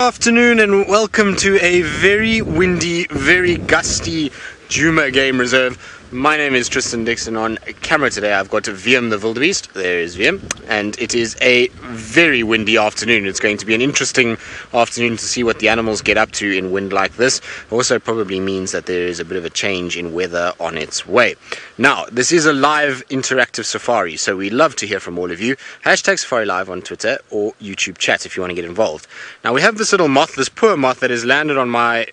Afternoon and welcome to a very windy, very gusty Djuma Game Reserve. My name is Tristan Dixon. On camera today, I've got Wiem the Wildebeest. There is Wiem, and it is a very windy afternoon. It's going to be an interesting afternoon to see what the animals get up to in wind like this. Also, probably means that there is a bit of a change in weather on its way. Now, this is a live interactive safari, so we love to hear from all of you. Hashtag Safari Live on Twitter or YouTube chat if you want to get involved. Now, we have this little moth, this poor moth that has landed on my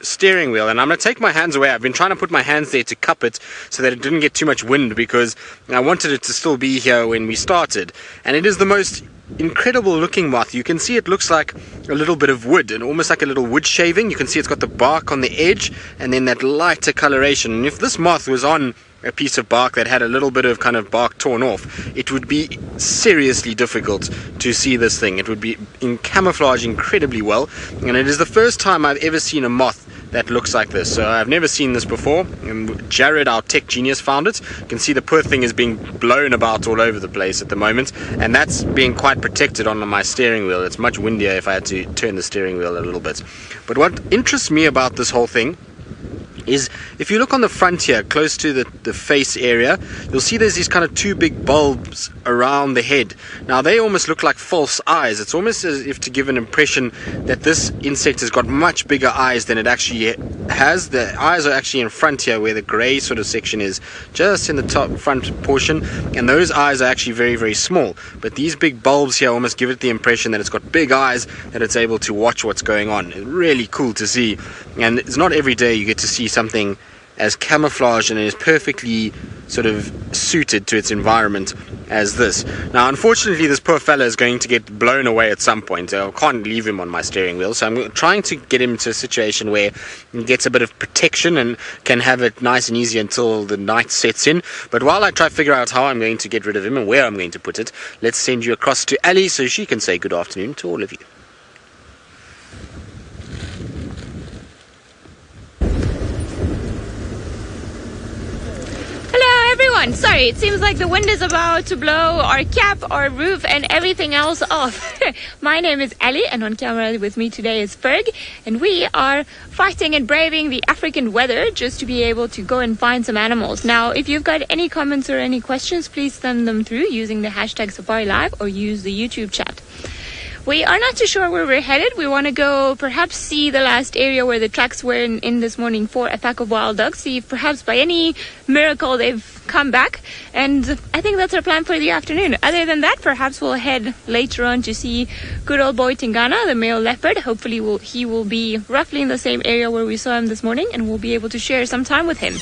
steering wheel and I'm going to take my hands away. I've been trying to put my hands there to cup it so that it didn't get too much wind because I wanted it to still be here when we started. And it is the most incredible looking moth. You can see it looks like a little bit of wood and almost like a little wood shaving. You can see it's got the bark on the edge and then that lighter coloration. And if this moth was on a piece of bark that had a little bit of kind of bark torn off, it would be seriously difficult to see this thing. It would be in camouflage incredibly well, and it is the first time I've ever seen a moth that looks like this. So I've never seen this before. And Jared, our tech genius, found it. You can see the poor thing is being blown about all over the place at the moment, and that's being quite protected on my steering wheel. It's much windier if I had to turn the steering wheel a little bit. But what interests me about this whole thing is if you look on the front here, close to the, the face area, you'll see there's these kind of two big bulbs around the head. Now they almost look like false eyes. It's almost as if to give an impression that this insect has got much bigger eyes than it actually has. The eyes are actually in front here where the grey sort of section is just in the top front portion and those eyes are actually very very small. But these big bulbs here almost give it the impression that it's got big eyes that it's able to watch what's going on. It's really cool to see and it's not every day you get to see something as camouflaged and as perfectly sort of suited to its environment as this. Now, unfortunately, this poor fella is going to get blown away at some point. I can't leave him on my steering wheel, so I'm trying to get him to a situation where he gets a bit of protection and can have it nice and easy until the night sets in. But while I try to figure out how I'm going to get rid of him and where I'm going to put it, let's send you across to Ali so she can say good afternoon to all of you. Everyone. Sorry, it seems like the wind is about to blow our cap, our roof, and everything else off. My name is Ellie, and on camera with me today is Ferg, and we are fighting and braving the African weather just to be able to go and find some animals. Now, if you've got any comments or any questions, please send them through using the hashtag Safari Live or use the YouTube chat. We are not too sure where we're headed. We want to go perhaps see the last area where the tracks were in, in this morning for a pack of wild dogs, see if perhaps by any miracle they've come back. And I think that's our plan for the afternoon. Other than that, perhaps we'll head later on to see good old boy Tingana, the male leopard. Hopefully we'll, he will be roughly in the same area where we saw him this morning and we'll be able to share some time with him.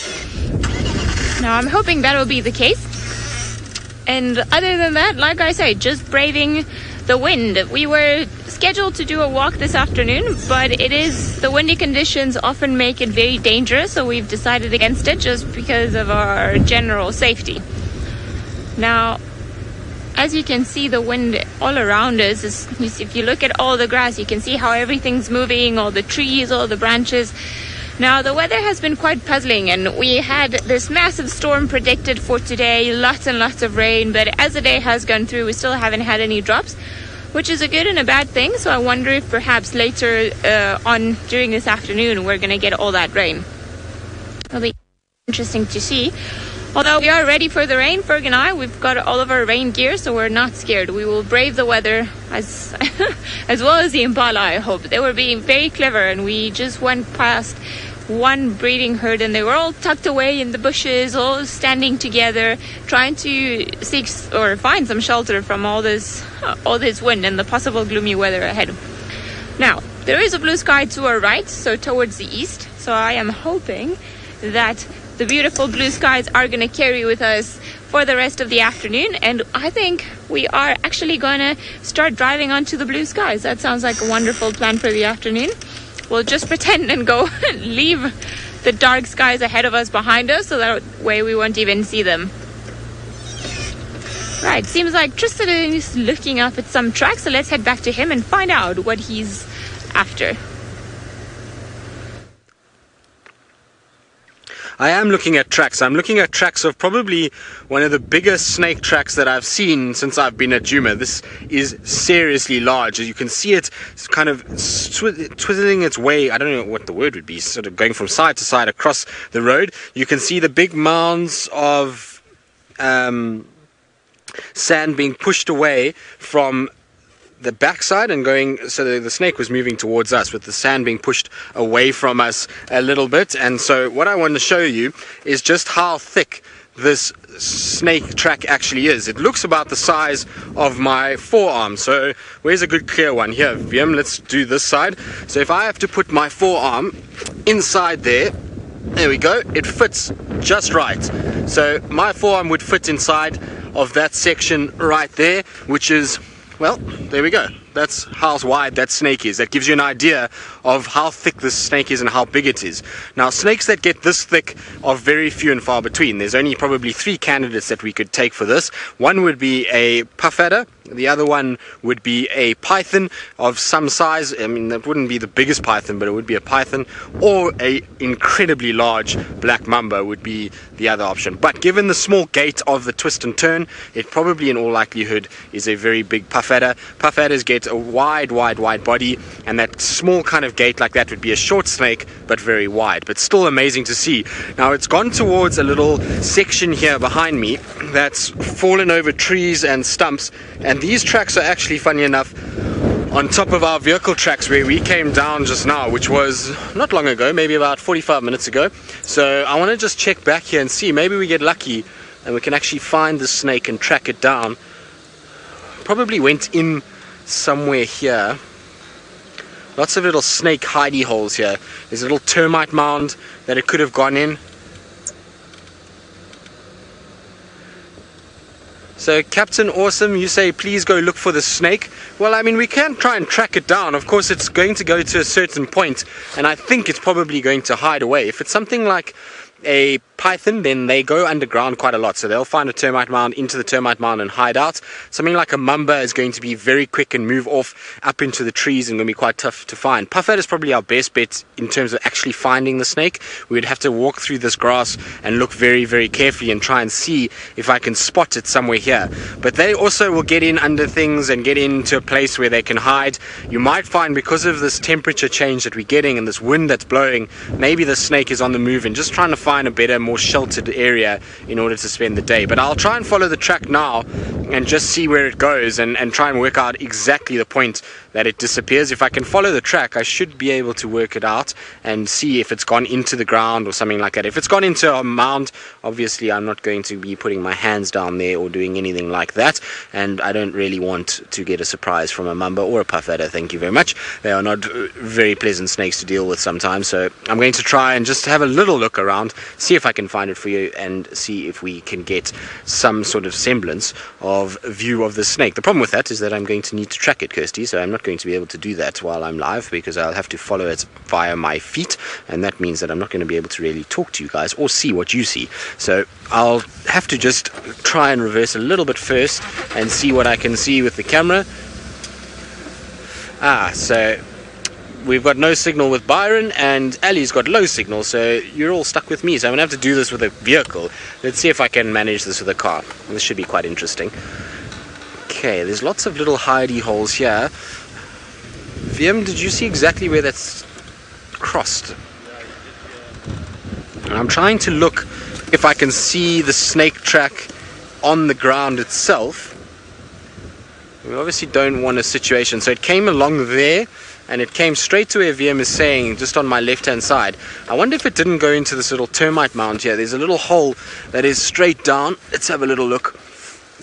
Now I'm hoping that will be the case. And other than that, like I say, just braving the wind. We were scheduled to do a walk this afternoon, but it is the windy conditions often make it very dangerous, so we've decided against it just because of our general safety. Now, as you can see, the wind all around us is, if you look at all the grass, you can see how everything's moving, all the trees, all the branches. Now, the weather has been quite puzzling, and we had this massive storm predicted for today, lots and lots of rain, but as the day has gone through, we still haven't had any drops, which is a good and a bad thing. So I wonder if perhaps later uh, on during this afternoon, we're going to get all that rain. It'll be interesting to see. Although we are ready for the rain, Ferg and I, we've got all of our rain gear, so we're not scared. We will brave the weather as as well as the Impala, I hope. They were being very clever, and we just went past one breeding herd and they were all tucked away in the bushes, all standing together, trying to seek or find some shelter from all this all this wind and the possible gloomy weather ahead. Now, there is a blue sky to our right, so towards the east, so I am hoping that the beautiful blue skies are going to carry with us for the rest of the afternoon and I think we are actually going to start driving onto the blue skies. That sounds like a wonderful plan for the afternoon we'll just pretend and go and leave the dark skies ahead of us behind us so that way we won't even see them. Right, seems like Tristan is looking up at some tracks, so let's head back to him and find out what he's after. I am looking at tracks. I'm looking at tracks of probably one of the biggest snake tracks that I've seen since I've been at Djuma. This is seriously large. As you can see it, it's kind of twizzling its way. I don't know what the word would be. Sort of going from side to side across the road. You can see the big mounds of um, sand being pushed away from the backside and going so the, the, snake was moving towards us with the sand being pushed away from us a little bit. And so what I want to show you is just how thick this snake track actually is. It looks about the size of my forearm. So where's a good clear one? Here Wiem let's do this side. So if I have to put my forearm inside there there we go. It fits just right. So my forearm would fit inside of that section right there which is well, there we go. That's how wide that snake is. That gives you an idea of how thick this snake is and how big it is. Now, snakes that get this thick are very few and far between. There's only probably three candidates that we could take for this. One would be a puff adder, the other one would be a python of some size. I mean, that wouldn't be the biggest python, but it would be a python, or a incredibly large black mamba would be the other option. But given the small gait of the twist and turn, it probably in all likelihood is a very big puff adder. Puff adders get a wide, wide, wide body, and that small kind of gait like that would be a short snake, but very wide, but still amazing to see. Now it's gone towards a little section here behind me that's fallen over trees and stumps, and and these tracks are actually, funny enough, on top of our vehicle tracks where we came down just now, which was not long ago, maybe about 45 minutes ago. So I want to just check back here and see, maybe we get lucky and we can actually find the snake and track it down. Probably went in somewhere here. Lots of little snake hidey holes here. There's a little termite mound that it could have gone in. So, Captain Awesome, you say please go look for the snake. Well, I mean, we can try and track it down. Of course, it's going to go to a certain point, and I think it's probably going to hide away. If it's something like a python, then they go underground quite a lot. So they'll find a termite mound into the termite mound and hide out. Something like a mamba is going to be very quick and move off up into the trees and going to be quite tough to find. Puff adder is probably our best bet in terms of actually finding the snake. We would have to walk through this grass and look very, very carefully and try and see if I can spot it somewhere here. But they also will get in under things and get into a place where they can hide. You might find because of this temperature change that we're getting and this wind that's blowing, maybe the snake is on the move and just trying to find a better more sheltered area in order to spend the day. But I'll try and follow the track now and just see where it goes and, and try and work out exactly the point that it disappears. If I can follow the track, I should be able to work it out and see if it's gone into the ground or something like that. If it's gone into a mound, obviously I'm not going to be putting my hands down there or doing anything like that. And I don't really want to get a surprise from a mamba or a puff adder. Thank you very much. They are not uh, very pleasant snakes to deal with sometimes. So I'm going to try and just have a little look around, see if I can find it for you and see if we can get some sort of semblance of view of the snake. The problem with that is that I'm going to need to track it, Kirsty, so I'm not going to be able to do that while I'm live because I'll have to follow it via my feet, and that means that I'm not going to be able to really talk to you guys or see what you see. So I'll have to just try and reverse a little bit first and see what I can see with the camera. Ah, so we've got no signal with Byron and Ali's got low signal, so you're all stuck with me. So I'm gonna have to do this with a vehicle. Let's see if I can manage this with a car. This should be quite interesting. Okay, there's lots of little hidey holes here. Wiem, did you see exactly where that's crossed? And I'm trying to look if I can see the snake track on the ground itself. We obviously don't want a situation. So it came along there and it came straight to where VM is saying, just on my left hand side. I wonder if it didn't go into this little termite mound here. There's a little hole that is straight down. Let's have a little look.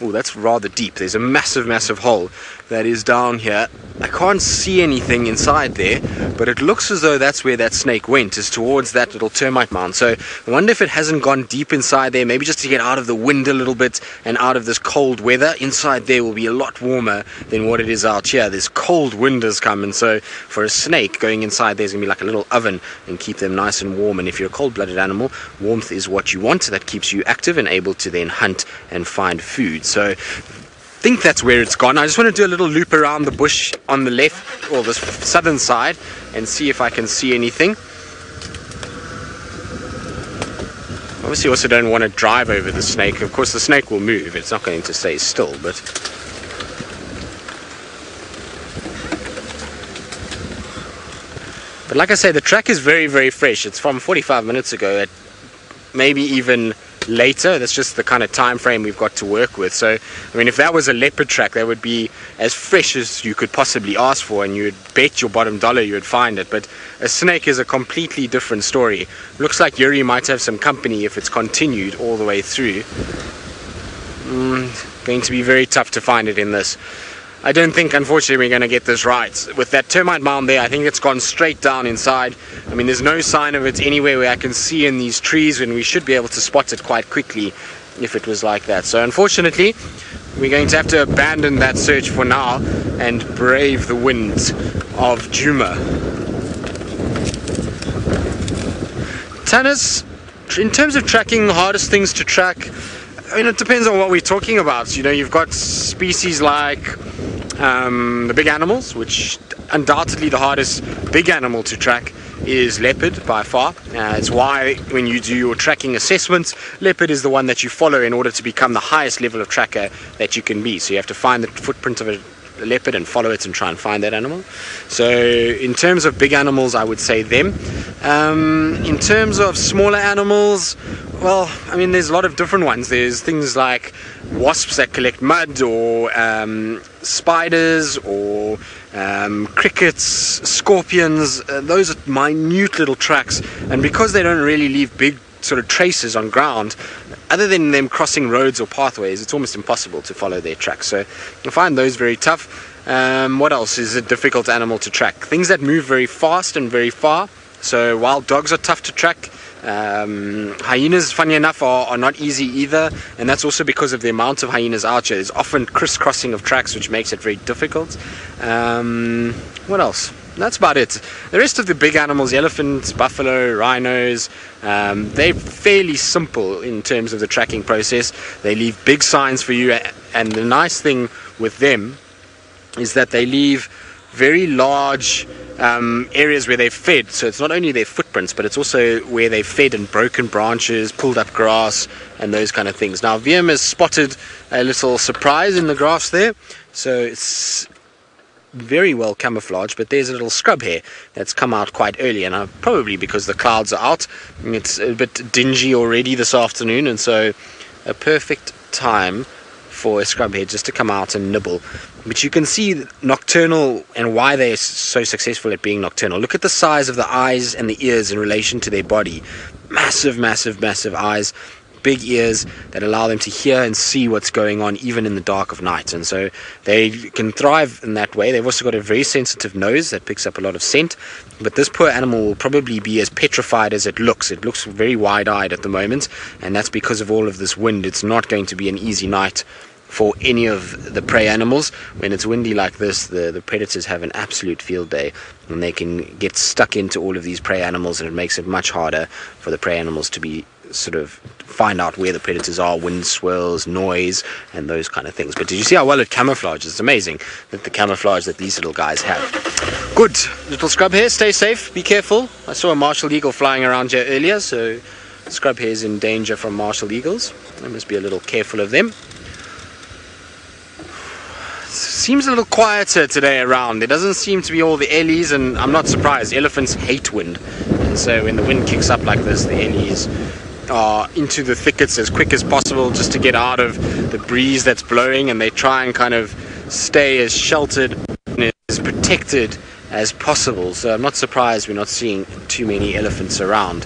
Oh, that's rather deep. There's a massive, massive hole that is down here. I can't see anything inside there, but it looks as though that's where that snake went, is towards that little termite mound. So I wonder if it hasn't gone deep inside there, maybe just to get out of the wind a little bit and out of this cold weather. Inside there will be a lot warmer than what it is out here. This cold wind has come, and so for a snake, going inside there's going to be like a little oven and keep them nice and warm. And if you're a cold-blooded animal, warmth is what you want. That keeps you active and able to then hunt and find food. So think that's where it's gone. I just want to do a little loop around the bush on the left or the southern side and see if I can see anything. Obviously, also don't want to drive over the snake. Of course, the snake will move. It's not going to stay still, but But like I say, the track is very, very fresh. It's from 45 minutes ago, at maybe even later. That's just the kind of time frame we've got to work with. So, I mean, if that was a leopard track, that would be as fresh as you could possibly ask for, and you would bet your bottom dollar you would find it. But a snake is a completely different story. Looks like Yuri might have some company if it's continued all the way through. Mm, going to be very tough to find it in this. I don't think, unfortunately, we're going to get this right. With that termite mound there, I think it's gone straight down inside. I mean, there's no sign of it anywhere where I can see in these trees, and we should be able to spot it quite quickly if it was like that. So, unfortunately, we're going to have to abandon that search for now and brave the winds of Djuma. Tanis, in terms of tracking, the hardest things to track, I mean, it depends on what we're talking about. You know, you've got species like um, the big animals, which undoubtedly the hardest big animal to track is leopard by far. Uh, it's why when you do your tracking assessments, leopard is the one that you follow in order to become the highest level of tracker that you can be. So you have to find the footprint of a leopard and follow it and try and find that animal. So in terms of big animals, I would say them. Um, in terms of smaller animals, well, I mean, there's a lot of different ones. There's things like wasps that collect mud, or um, spiders, or um, crickets, scorpions. Uh, those are minute little tracks, and because they don't really leave big sort of traces on ground, other than them crossing roads or pathways, it's almost impossible to follow their tracks. So I find those very tough. Um, what else is a difficult animal to track? Things that move very fast and very far. So wild dogs are tough to track. Um, hyenas, funny enough, are, are, not easy either, and that's also because of the amount of hyenas out here. There's often crisscrossing of tracks, which makes it very difficult. Um, what else? That's about it. The rest of the big animals, elephants, buffalo, rhinos, um, they're fairly simple in terms of the tracking process. They leave big signs for you, and the nice thing with them is that they leave very large um, areas where they've fed. So it's not only their footprints, but it's also where they've fed in broken branches, pulled up grass, and those kind of things. Now, VM has spotted a little surprise in the grass there. So it's very well camouflaged, but there's a little scrub hare that's come out quite early, and uh, probably because the clouds are out. It's a bit dingy already this afternoon, and so a perfect time for a scrub hare just to come out and nibble. But you can see nocturnal and why they're so successful at being nocturnal. Look at the size of the eyes and the ears in relation to their body. Massive, massive, massive eyes big ears that allow them to hear and see what's going on even in the dark of night. And so they can thrive in that way. They've also got a very sensitive nose that picks up a lot of scent. But this poor animal will probably be as petrified as it looks. It looks very wide eyed at the moment, and that's because of all of this wind. It's not going to be an easy night for any of the prey animals. When it's windy like this, the, the predators have an absolute field day and they can get stuck into all of these prey animals, and it makes it much harder for the prey animals to be sort of find out where the predators are, wind swirls, noise, and those kind of things. But did you see how well it camouflages? It's amazing that the camouflage that these little guys have. Good. Little scrub hare, stay safe, be careful. I saw a martial eagle flying around here earlier, so scrub hare is in danger from martial eagles. I must be a little careful of them seems a little quieter today around. There doesn't seem to be all the ellies, and I'm not surprised. Elephants hate wind, and so when the wind kicks up like this, the ellies are into the thickets as quick as possible just to get out of the breeze that's blowing, and they try and kind of stay as sheltered and as protected as possible. So I'm not surprised we're not seeing too many elephants around.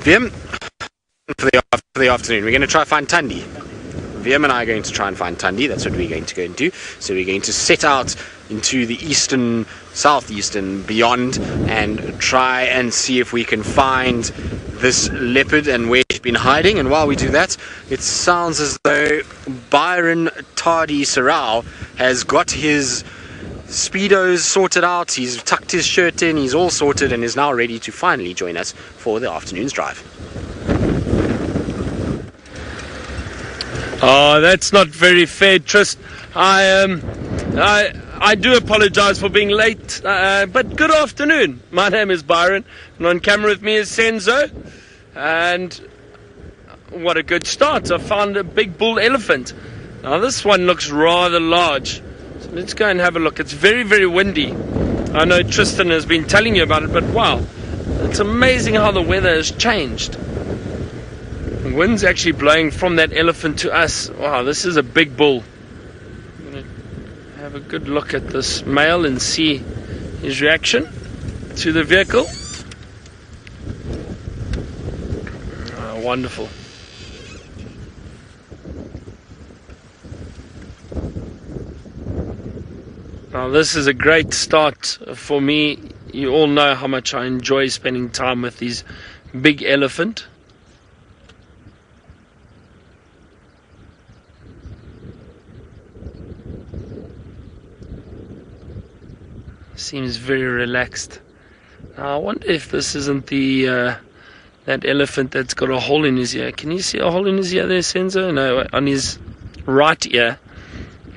Vim, for the, for the afternoon, we're going to try find Tandi. VM and I are going to try and find Tandi. That's what we're going to go and do. So we're going to set out into the eastern, southeastern, beyond, and try and see if we can find this leopard and where it's been hiding. And while we do that, it sounds as though Byron Tardy Sarau has got his speedos sorted out. He's tucked his shirt in. He's all sorted and is now ready to finally join us for the afternoon's drive. Oh, that's not very fair, Trist. I um, I I do apologise for being late, uh, but good afternoon. My name is Byron, and on camera with me is Senzo, and what a good start. I found a big bull elephant. Now, this one looks rather large. So let's go and have a look. It's very, very windy. I know Tristan has been telling you about it, but wow, it's amazing how the weather has changed. Wind's actually blowing from that elephant to us. Wow, this is a big bull. I'm going to have a good look at this male and see his reaction to the vehicle. Oh, wonderful. Now, this is a great start for me. You all know how much I enjoy spending time with these big elephant. Seems very relaxed. Now, I wonder if this isn't the uh, that elephant that's got a hole in his ear. Can you see a hole in his ear there, Senzo? No, on his right ear.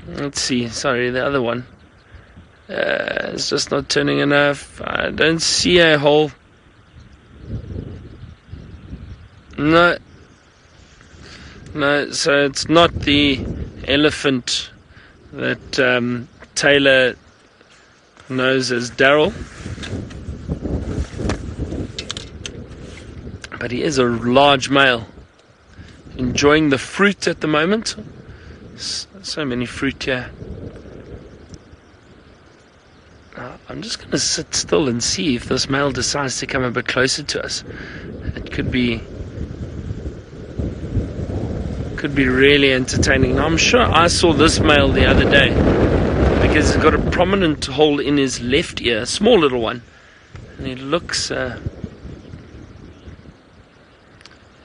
Let's see. Sorry, the other one. Uh, it's just not turning enough. I don't see a hole. No. No, so it's not the elephant that um, Taylor knows as Daryl. But he is a large male. Enjoying the fruit at the moment. So many fruit here. Uh, I'm just going to sit still and see if this male decides to come a bit closer to us. It could be could be really entertaining. Now, I'm sure I saw this male the other day because he's got a prominent hole in his left ear, a small little one, and he looks uh,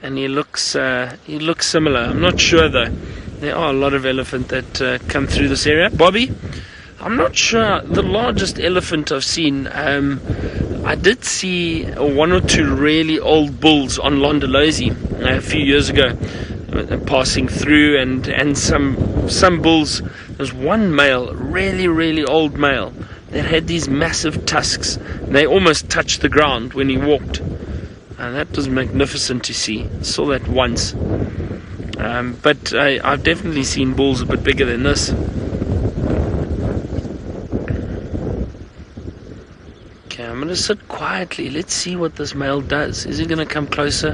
and he looks uh, he looks similar. I'm not sure though. There are a lot of elephant that uh, come through this area. Bobby, I'm not sure. The largest elephant I've seen. Um, I did see one or two really old bulls on Londolozi a few years ago, uh, passing through, and and some some bulls. There's one male, really really old male, that had these massive tusks. They almost touched the ground when he walked. And that was magnificent to see. I saw that once. Um, but I, I've definitely seen bulls a bit bigger than this. Okay, I'm going to sit quietly. Let's see what this male does. Is he going to come closer?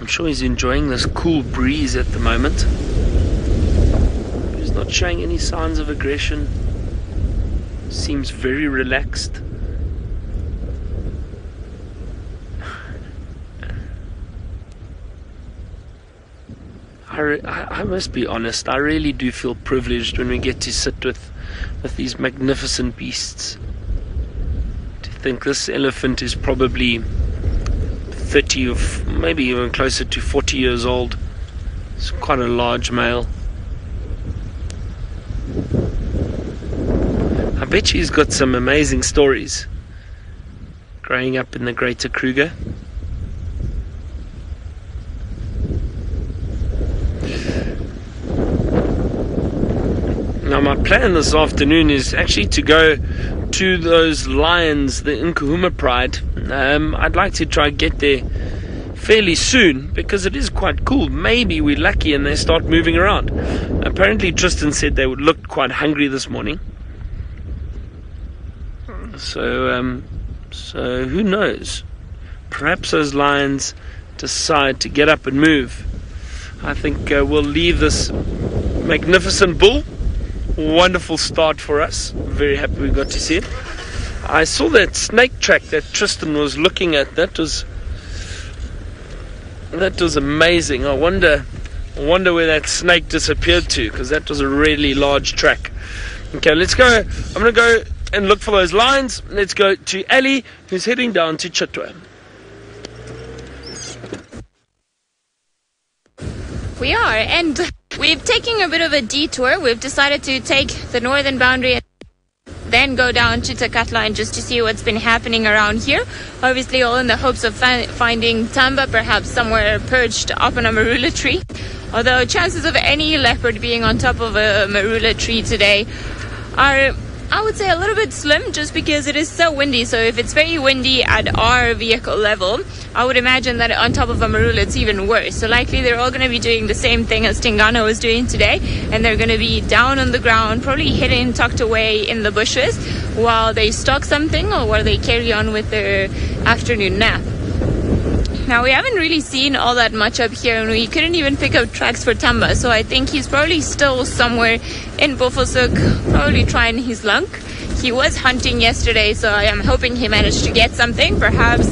I'm sure he's enjoying this cool breeze at the moment. Not showing any signs of aggression. Seems very relaxed. I, I must be honest, I really do feel privileged when we get to sit with, with these magnificent beasts. To think this elephant is probably 30 or maybe even closer to 40 years old. It's quite a large male. Bet he's got some amazing stories growing up in the greater Kruger. Now, my plan this afternoon is actually to go to those lions, the Nkuhuma Pride. Um, I'd like to try get there fairly soon because it is quite cool. Maybe we're lucky and they start moving around. Apparently, Tristan said they would look quite hungry this morning. So, um, so who knows? Perhaps those lions decide to get up and move. I think uh, we'll leave this magnificent bull wonderful start for us. Very happy we got to see it. I saw that snake track that Tristan was looking at. That was that was amazing. I wonder I wonder where that snake disappeared to because that was a really large track. Okay, let's go. I'm to go and look for those lines. Let's go to Ali who's heading down to Chitwa. We are, and we've taken a bit of a detour. We've decided to take the northern boundary and then go down to Takatla just to see what's been happening around here. Obviously, all in the hopes of fi- finding Tamba, perhaps somewhere perched up on a marula tree. Although chances of any leopard being on top of a marula tree today are I would say a little bit slim just because it is so windy. So if it's very windy at our vehicle level, I would imagine that on top of a marula it's even worse. So likely they're all going to be doing the same thing as Tingana was doing today, and they're going to be down on the ground, probably hidden, tucked away in the bushes, while they stalk something or while they carry on with their afternoon nap. Now, we haven't really seen all that much up here, and we couldn't even pick up tracks for Tamba, so I think he's probably still somewhere in Buffelshoek, probably trying his luck. He was hunting yesterday, so I am hoping he managed to get something, perhaps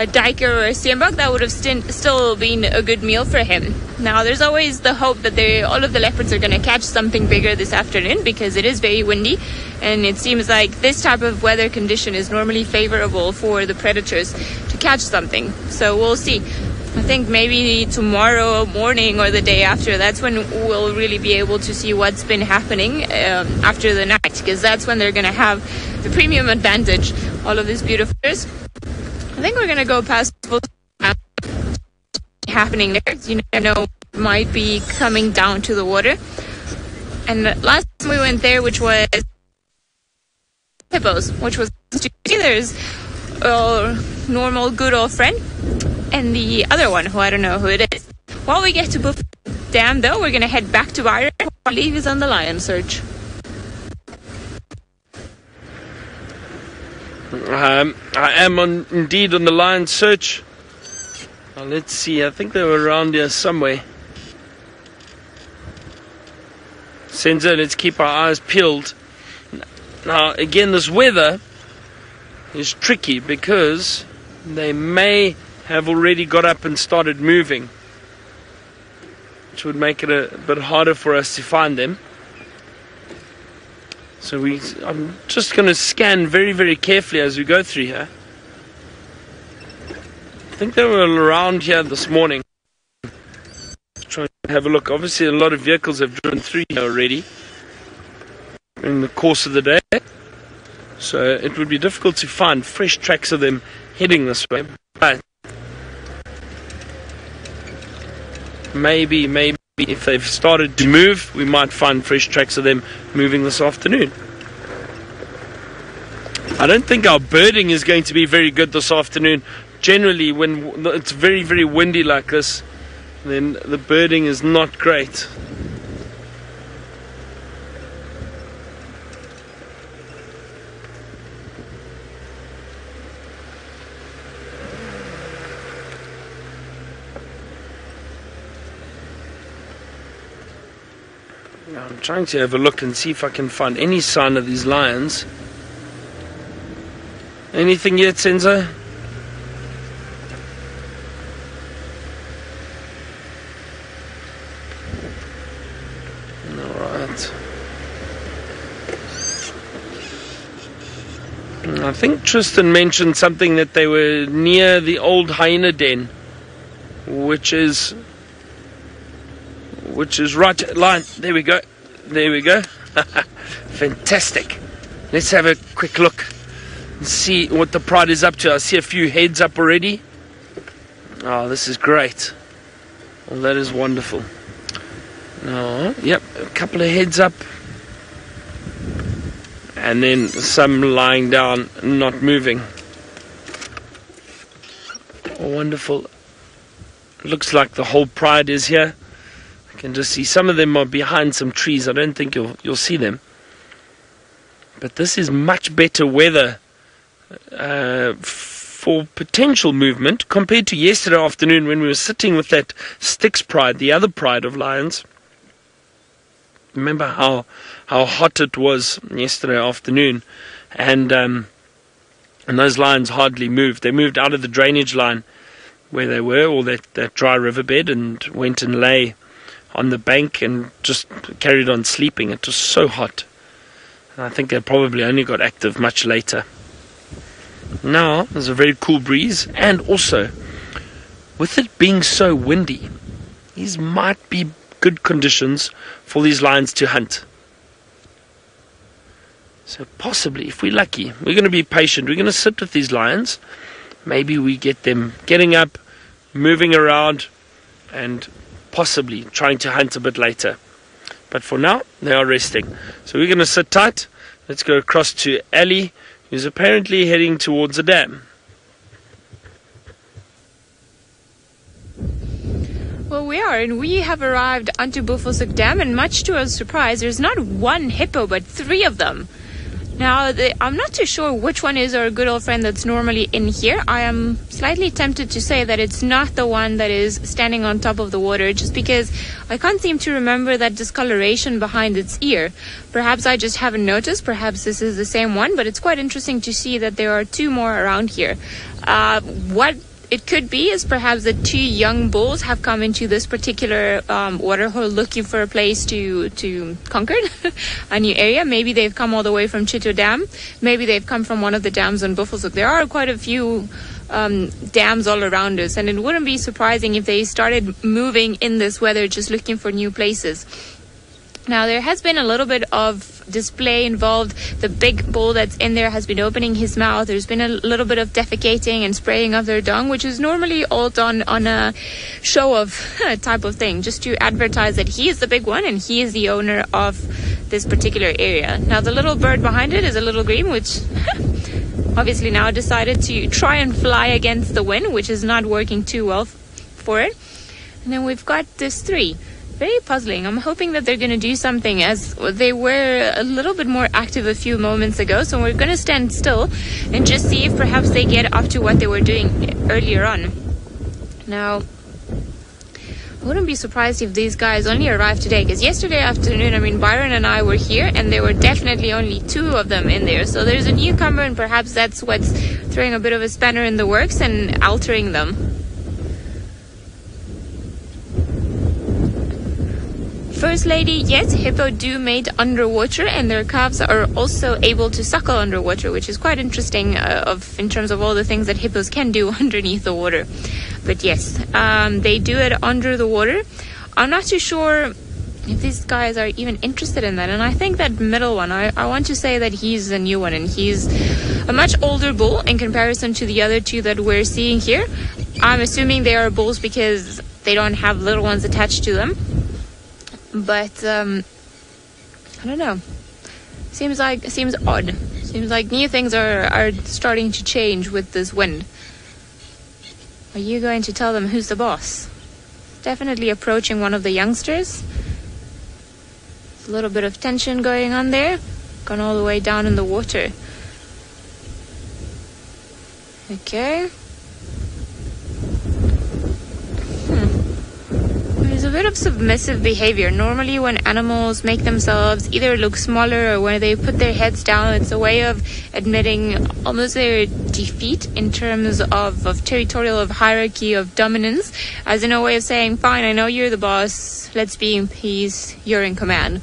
a duiker or a steenbok. That would have st- still been a good meal for him. Now, there's always the hope that they, all of the leopards are going to catch something bigger this afternoon because it is very windy, and it seems like this type of weather condition is normally favorable for the predators to catch something. So we'll see. I think maybe tomorrow morning or the day after, that's when we'll really be able to see what's been happening um, after the night, because that's when they're going to have the premium advantage. All of these beautiful. I think we're to go past happening there. You know, might be coming down to the water. And the last time we went there, which was hippos, which was there's a normal good old friend, and the other one who I don't know who it is. While we get to Buff Dam, though, we're gonna head back to Byron. Believe is on the lion search. Um, I am on, indeed on the lion search. Now, let's see, I think they were around here somewhere. Senzo, let's keep our eyes peeled. Now, again, this weather is tricky because they may have already got up and started moving, which would make it a bit harder for us to find them. So we, I'm just going to scan very, very carefully as we go through here. I think they were around here this morning. Try and have a look. Obviously, a lot of vehicles have driven through here already in the course of the day. So it would be difficult to find fresh tracks of them heading this way. But maybe, maybe if they've started to move, we might find fresh tracks of them moving this afternoon. I don't think our birding is going to be very good this afternoon. Generally, when it's very, very windy like this, then the birding is not great. I'm trying to have a look and see if I can find any sign of these lions. Anything yet, Senzo? Alright. I think Tristan mentioned something that they were near the old hyena den, which is which is right line. There we go. There we go. Fantastic. Let's have a quick look and see what the pride is up to. I see a few heads up already. Oh, this is great. Well, that is wonderful. Oh, yep, a couple of heads up. And then some lying down, not moving. Oh, wonderful. Looks like the whole pride is here can just see some of them are behind some trees. I don't think you'll you'll see them. But this is much better weather uh, for potential movement compared to yesterday afternoon when we were sitting with that Styx pride, the other pride of lions. Remember how how hot it was yesterday afternoon, and um, and those lions hardly moved. They moved out of the drainage line where they were, or that, that dry riverbed, and went and lay on the bank and just carried on sleeping. It was so hot. And I think they probably only got active much later. Now there's a very cool breeze, and also with it being so windy, these might be good conditions for these lions to hunt. So possibly, if we're lucky, we're going to be patient. We're going to sit with these lions. Maybe we get them getting up, moving around, and possibly trying to hunt a bit later. But for now, they are resting. So we're going to sit tight Let's go across to Ellie, who's apparently heading towards a dam. Well, we are, and we have arrived onto Buffelshoek Dam, and much to our surprise, there's not one hippo, but three of them. Now, the, I'm not too sure which one is our good old friend that's normally in here. I am slightly tempted to say that it's not the one that is standing on top of the water, just because I can't seem to remember that discoloration behind its ear. Perhaps I just haven't noticed. Perhaps this is the same one, but it's quite interesting to see that there are two more around here. Uh, what it could be is perhaps the two young bulls have come into this particular um, waterhole looking for a place to to conquer a new area. Maybe they've come all the way from Chitwa Dam. Maybe they've come from one of the dams on Buffelshoek. There are quite a few um, dams all around us, and it wouldn't be surprising if they started moving in this weather, just looking for new places. Now, there has been a little bit of display involved. The big bull that's in there has been opening his mouth. There's been a little bit of defecating and spraying of their dung, which is normally all done on a show of type of thing, just to advertise that he is the big one and he is the owner of this particular area. Now, the little bird behind it is a little green, which obviously now decided to try and fly against the wind, which is not working too well for it. And then we've got this three very puzzling. I'm hoping that they're going to do something as they were a little bit more active a few moments ago. So we're going to stand still and just see if perhaps they get up to what they were doing earlier on. Now, I wouldn't be surprised if these guys only arrived today because yesterday afternoon, I mean, Byron and I were here and there were definitely only two of them in there. So there's a newcomer, and perhaps that's what's throwing a bit of a spanner in the works and altering them. First lady, yes, hippo do mate underwater, and their calves are also able to suckle underwater, which is quite interesting uh, of in terms of all the things that hippos can do underneath the water. But yes, um, they do it under the water. I'm not too sure if these guys are even interested in that. And I think that middle one, I, I want to say that he's a new one and he's a much older bull in comparison to the other two that we're seeing here. I'm assuming they are bulls because they don't have little ones attached to them but um, I don't know. Seems like seems odd. Seems like new things are are starting to change with this wind. Are you going to tell them who's the boss? Definitely approaching one of the youngsters. A little bit of tension going on there. Gone all the way down in the water. Okay. A bit of submissive behavior. Normally, when animals make themselves either look smaller or when they put their heads down, it's a way of admitting almost their defeat in terms of, of territorial, of hierarchy, of dominance, as in a way of saying, fine, I know you're the boss, let's be in peace, you're in command.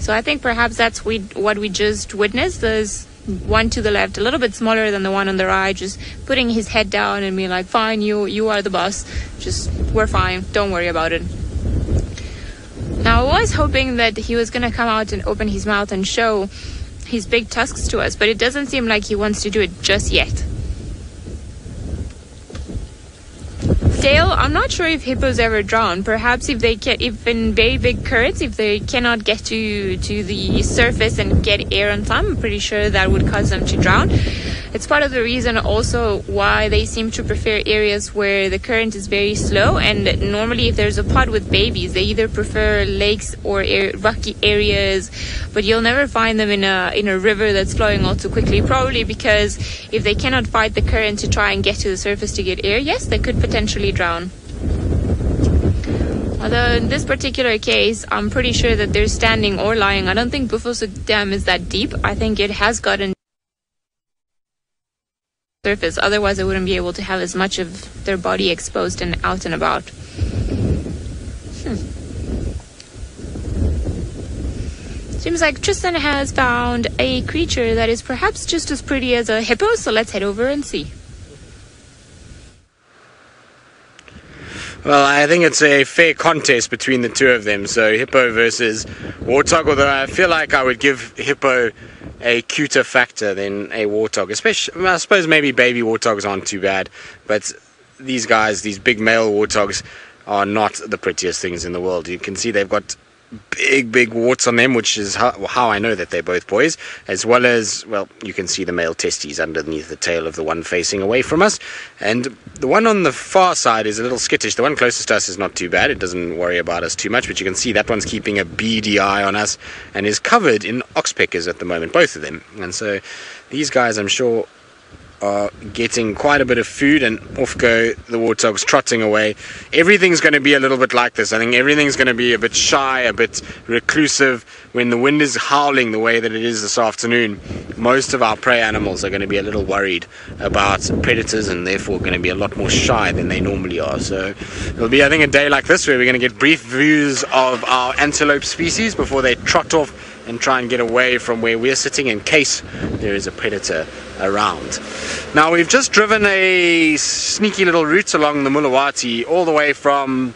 So I think perhaps that's we, what we just witnessed. There's one to the left, a little bit smaller than the one on the right, just putting his head down and being like, "Fine, you you are the boss. Just we're fine. Don't worry about it." Now, I was hoping that he was going to come out and open his mouth and show his big tusks to us, but it doesn't seem like he wants to do it just yet. Dale, I'm not sure if hippos ever drown. Perhaps if they can, if in very big currents, if they cannot get to to the surface and get air on time, I'm pretty sure that would cause them to drown. It's part of the reason also why they seem to prefer areas where the current is very slow. And normally, if there's a pod with babies, they either prefer lakes or air, rocky areas. But you'll never find them in a in a river that's flowing all too quickly. Probably because if they cannot fight the current to try and get to the surface to get air, yes, they could potentially drown. Although in this particular case, I'm pretty sure that they're standing or lying. I don't think Buffelshoek Dam is that deep. I think it has gotten surface. Otherwise, they wouldn't be able to have as much of their body exposed and out and about. Hmm. Seems like Tristan has found a creature that is perhaps just as pretty as a hippo, so let's head over and see. Well, I think it's a fair contest between the two of them. So Hippo versus Warthog, although I feel like I would give Hippo a cuter factor than a warthog. Especially, I suppose maybe baby warthogs aren't too bad, but these guys, these big male warthogs, are not the prettiest things in the world. You can see they've got big, big warts on them, which is how, how I know that they're both boys, as well as, well, you can see the male testes underneath the tail of the one facing away from us. And the one on the far side is a little skittish. The one closest to us is not too bad. It doesn't worry about us too much, but you can see that one's keeping a beady eye on us and is covered in oxpeckers at the moment, both of them. And so these guys, I'm sure, are getting quite a bit of food and off go the warthogs trotting away. Everything's going to be a little bit like this. I think everything's going to be a bit shy, a bit reclusive. When the wind is howling the way that it is this afternoon, most of our prey animals are going to be a little worried about predators and therefore going to be a lot more shy than they normally are. So it'll be, I think, a day like this where we're going to get brief views of our antelope species before they trot off and try and get away from where we're sitting in case there is a predator around. Now we've just driven a sneaky little route along the Mulawati all the way from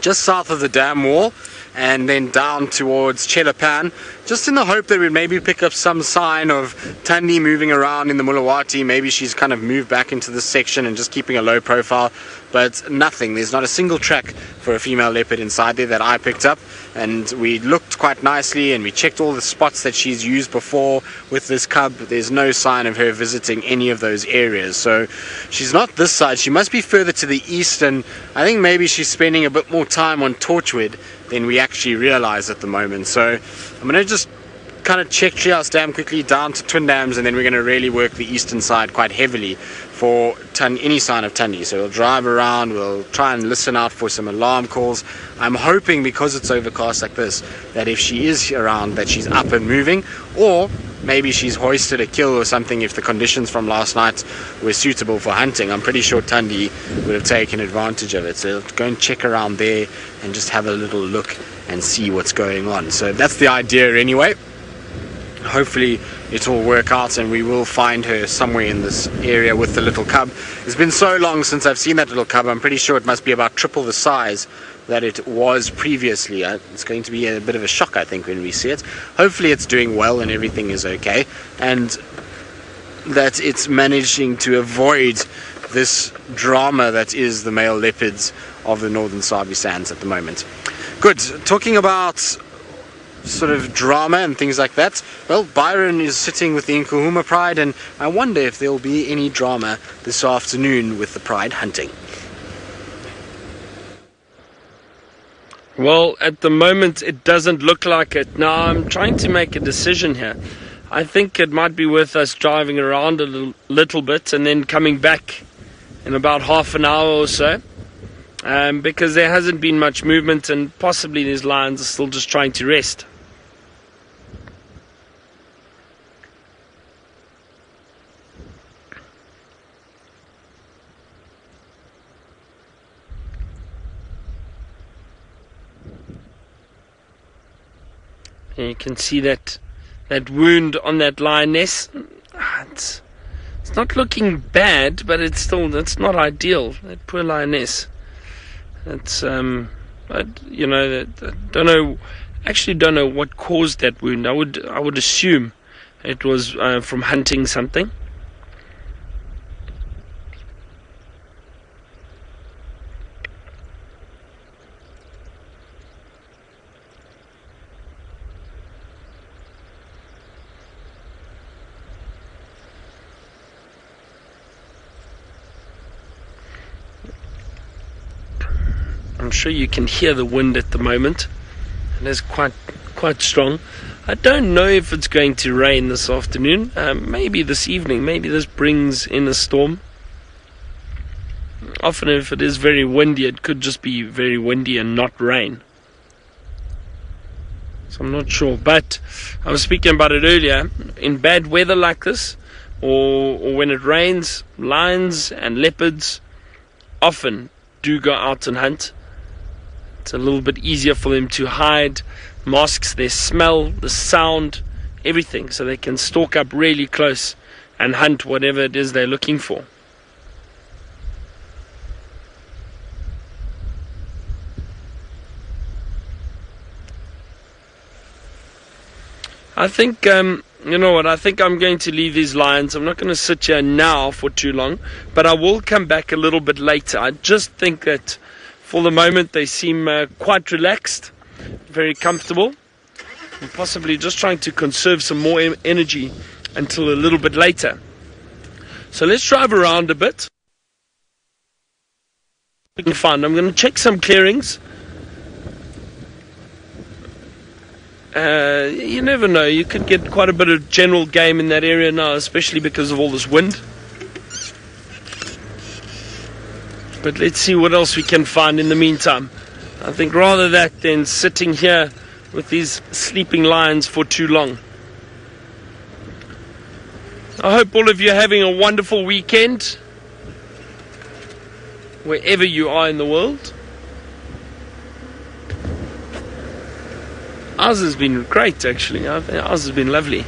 just south of the dam wall and then down towards Chelapan, just in the hope that we'd maybe pick up some sign of Thandi moving around in the Mulawati. Maybe she's kind of moved back into this section and just keeping a low profile, but nothing. There's not a single track for a female leopard inside there that I picked up, and we looked quite nicely and we checked all the spots that she's used before with this cub. There's no sign of her visiting any of those areas, so she's not this side. She must be further to the east, and I think maybe she's spending a bit more time on Torchwood than we actually realize at the moment. So I'm to just kind of check Treehouse Dam quickly down to Twin Dams and then we're going to really work the eastern side quite heavily for ton, any sign of Thandi. So we'll drive around, we'll try and listen out for some alarm calls. I'm hoping because it's overcast like this that if she is around that she's up and moving or maybe she's hoisted a kill or something if the conditions from last night were suitable for hunting. I'm pretty sure Thandi would have taken advantage of it. So go and check around there and just have a little look and see what's going on. So that's the idea anyway. Hopefully it will work out and we will find her somewhere in this area with the little cub. It's been so long since I've seen that little cub. I'm pretty sure it must be about triple the size that it was previously. Uh, it's going to be a bit of a shock, I think, when we see it. Hopefully, it's doing well and everything is okay, and that it's managing to avoid this drama that is the male leopards of the northern Sabi sands at the moment. Good. Talking about sort of drama and things like that. Well, Byron is sitting with the Nkuhuma Pride, and I wonder if there'll be any drama this afternoon with the Pride hunting. Well, at the moment, it doesn't look like it. Now, I'm trying to make a decision here. I think it might be worth us driving around a little, little bit and then coming back in about half an hour or so. Um, because there hasn't been much movement, and possibly these lions are still just trying to rest. You can see that that wound on that lioness. Ah, it's, it's not looking bad, but it's still it's not ideal. That poor lioness. It's um, I, you know, I don't know. Actually, don't know what caused that wound. I would I would assume it was uh, from hunting something. You can hear the wind at the moment. And It is quite quite strong. I don't know if it's going to rain this afternoon. Um, maybe this evening. Maybe this brings in a storm. Often, if it is very windy, it could just be very windy and not rain. So I'm not sure. But I was speaking about it earlier. In bad weather like this, or, or when it rains, lions and leopards often do go out and hunt. It's a little bit easier for them to hide, masks their smell, the sound, everything, so they can stalk up really close and hunt whatever it is they're looking for. I think, um, you know what, I think I'm going to leave these lions. I'm not going to sit here now for too long, but I will come back a little bit later. I just think that for the moment they seem uh, quite relaxed. very comfortable, and possibly just trying to conserve some more em- energy until a little bit later. So let's drive around a bit. We can find. I'm going to check some clearings. Uh, you never know. You could get quite a bit of general game in that area now, especially because of all this wind. But let's see what else we can find in the meantime. I think rather that than sitting here with these sleeping lions for too long. I hope all of you are having a wonderful weekend, wherever you are in the world. Ours has been great, actually. Ours has been lovely.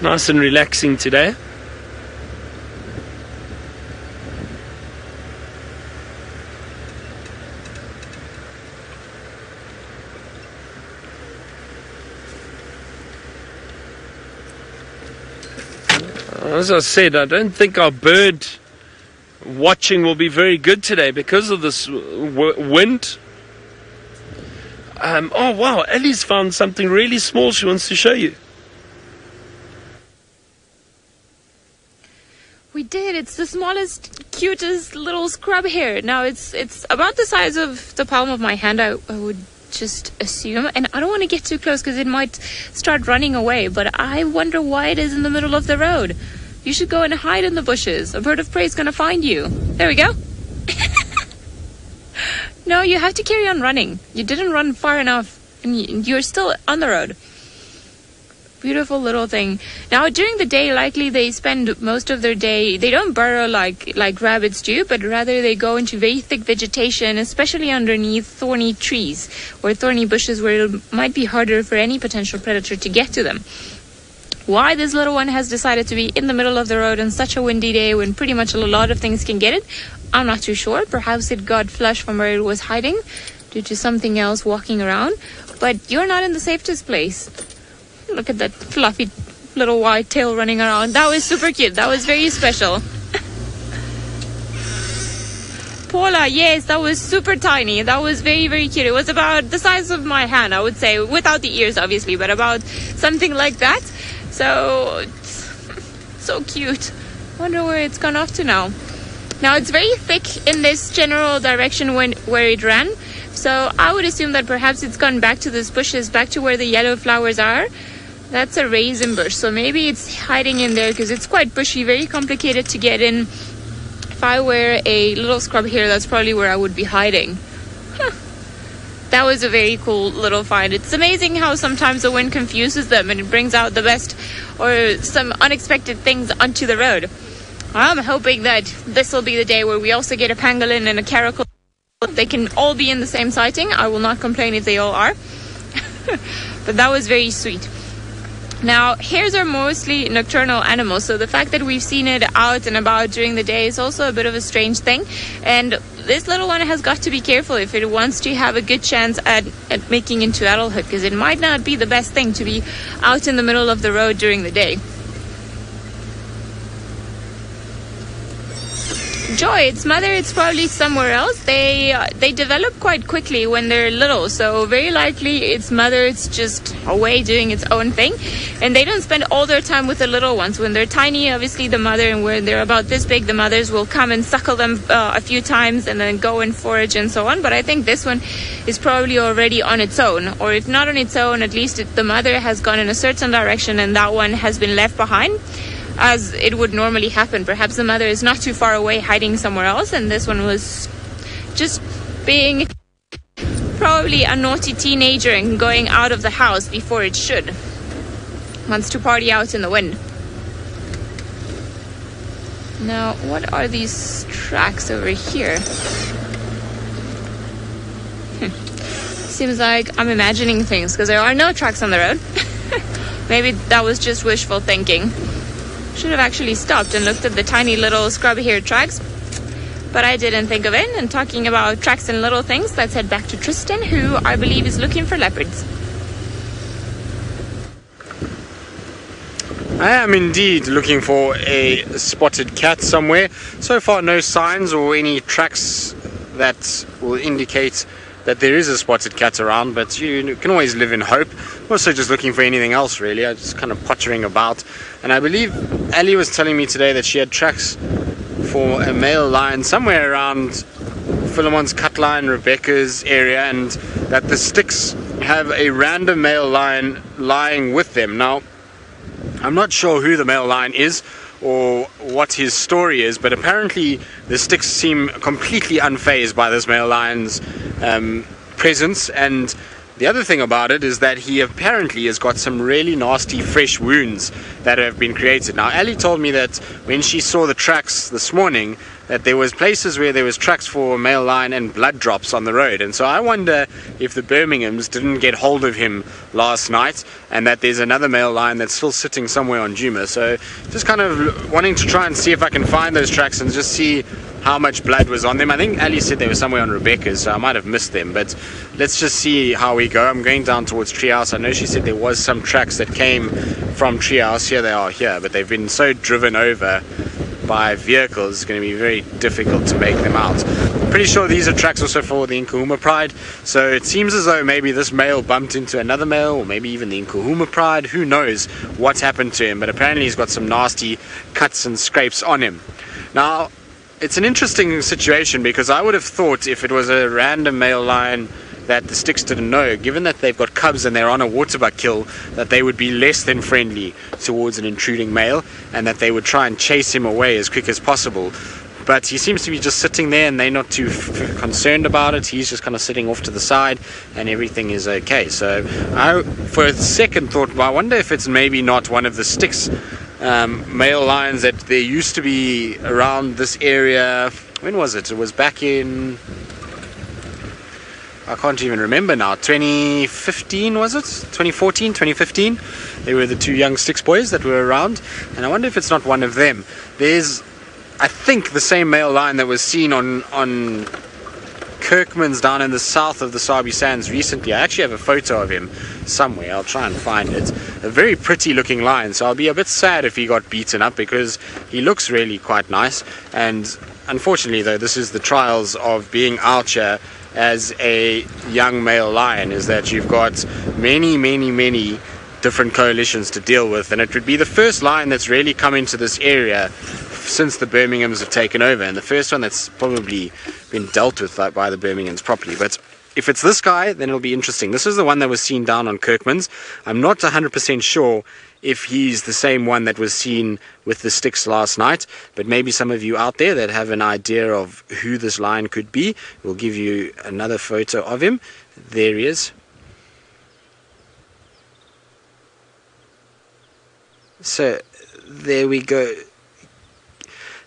Nice and relaxing today. As I said, I don't think our bird watching will be very good today because of this wind. Um, oh wow, Ellie's found something really small she wants to show you. We did. It's the smallest, cutest little scrub hare. Now it's it's about the size of the palm of my hand. I, I would just assume, and I don't want to get too close because it might start running away. But I wonder why it is in the middle of the road. You should go and hide in the bushes. A bird of prey is going to find you. There we go. no, you have to carry on running. You didn't run far enough, and you- you're still on the road. Beautiful little thing. Now, during the day, likely they spend most of their day. They don't burrow like like rabbits do, but rather they go into very thick vegetation, especially underneath thorny trees or thorny bushes, where it might be harder for any potential predator to get to them. Why this little one has decided to be in the middle of the road on such a windy day when pretty much a lot of things can get it, I'm not too sure. Perhaps it got flushed from where it was hiding due to something else walking around. But you're not in the safest place. Look at that fluffy little white tail running around. That was super cute. That was very special. Paula, yes, that was super tiny. That was very, very cute. It was about the size of my hand, I would say, without the ears, obviously, but about something like that. So, so cute. Wonder where it's gone off to now. Now it's very thick in this general direction when where it ran. So I would assume that perhaps it's gone back to these bushes, back to where the yellow flowers are. That's a raisin bush, so maybe it's hiding in there because it's quite bushy, very complicated to get in. If I were a little scrub hare, that's probably where I would be hiding. Huh. That was a very cool little find. It's amazing how sometimes the wind confuses them and it brings out the best or some unexpected things onto the road. I'm hoping that this will be the day where we also get a pangolin and a caracal. They can all be in the same sighting. I will not complain if they all are. but that was very sweet. Now, hares are mostly nocturnal animals, so the fact that we've seen it out and about during the day is also a bit of a strange thing. And this little one has got to be careful if it wants to have a good chance at, at making into adulthood, because it might not be the best thing to be out in the middle of the road during the day. Joy, its mother, it's probably somewhere else. They uh, they develop quite quickly when they're little, so very likely its mother is just away doing its own thing, and they don't spend all their time with the little ones. When they're tiny, obviously the mother, and when they're about this big, the mothers will come and suckle them uh, a few times and then go and forage and so on. But I think this one is probably already on its own, or if not on its own, at least it, the mother has gone in a certain direction and that one has been left behind as it would normally happen. Perhaps the mother is not too far away hiding somewhere else, and this one was just being probably a naughty teenager and going out of the house before it should. Wants to party out in the wind. Now, what are these tracks over here? Hmm. Seems like I'm imagining things because there are no tracks on the road. Maybe that was just wishful thinking. Should have actually stopped and looked at the tiny little scrub hare tracks. But I didn't think of it. And talking about tracks and little things, let's head back to Tristan, who I believe is looking for leopards. I am indeed looking for a spotted cat somewhere. So far, no signs or any tracks that will indicate that there is a spotted cat around, but you can always live in hope. Also, just looking for anything else really. I'm just kind of pottering about, and I believe Ali was telling me today that she had tracks for a male lion somewhere around Philemon's cut line, Rebecca's area, and that the Styx have a random male lion lying with them. Now, I'm not sure who the male lion is or what his story is, but apparently the Styx seem completely unfazed by this male lion's um, presence. And the other thing about it is that he apparently has got some really nasty fresh wounds that have been created. Now, Ali told me that when she saw the tracks this morning, that there was places where there was tracks for male lion and blood drops on the road and so I wonder if the Birminghams didn't get hold of him last night and that there's another male lion that's still sitting somewhere on Djuma. so just kind of wanting to try and see if I can find those tracks and just see how much blood was on them. I think Ali said they were somewhere on Rebecca's, so I might have missed them. But let's just see how we go. I'm going down towards Treehouse. I know she said there was some tracks that came from Treehouse. Here they are here, but they've been so driven over by vehicles, it's going to be very difficult to make them out. Pretty sure these are tracks also for the Nkuhuma Pride, so it seems as though maybe this male bumped into another male, or maybe even the Nkuhuma Pride, who knows what's happened to him, but apparently he's got some nasty cuts and scrapes on him. Now, it's an interesting situation because I would have thought if it was a random male lion that the Styx didn't know, given that they've got cubs and they're on a waterbuck kill, that they would be less than friendly towards an intruding male and that they would try and chase him away as quick as possible. But he seems to be just sitting there and they're not too f- concerned about it. He's just kind of sitting off to the side and everything is okay. So, I, for a second thought, well, I wonder if it's maybe not one of the Styx um, male lions that there used to be around this area. When was it? It was back in I can't even remember now. 2015 was it? 2014, 2015. They were the two young Styx boys that were around, and I wonder if it's not one of them. There's, I think, the same male lion that was seen on on Kirkman's down in the south of the Sabi Sands recently. I actually have a photo of him somewhere. I'll try and find it. A very pretty looking lion, so I'll be a bit sad if he got beaten up because he looks really quite nice. And unfortunately, though, this is the trials of being out here as a young male lion is that you've got many, many, many different coalitions to deal with, and it would be the first lion that's really come into this area since the Birminghams have taken over, and the first one that's probably been dealt with by the Birminghams properly. But if it's this guy, then it'll be interesting. This is the one that was seen down on Kirkman's. I'm not 100% sure if he's the same one that was seen with the Styx last night, but maybe some of you out there that have an idea of who this lion could be, we'll give you another photo of him. There he is. So there we go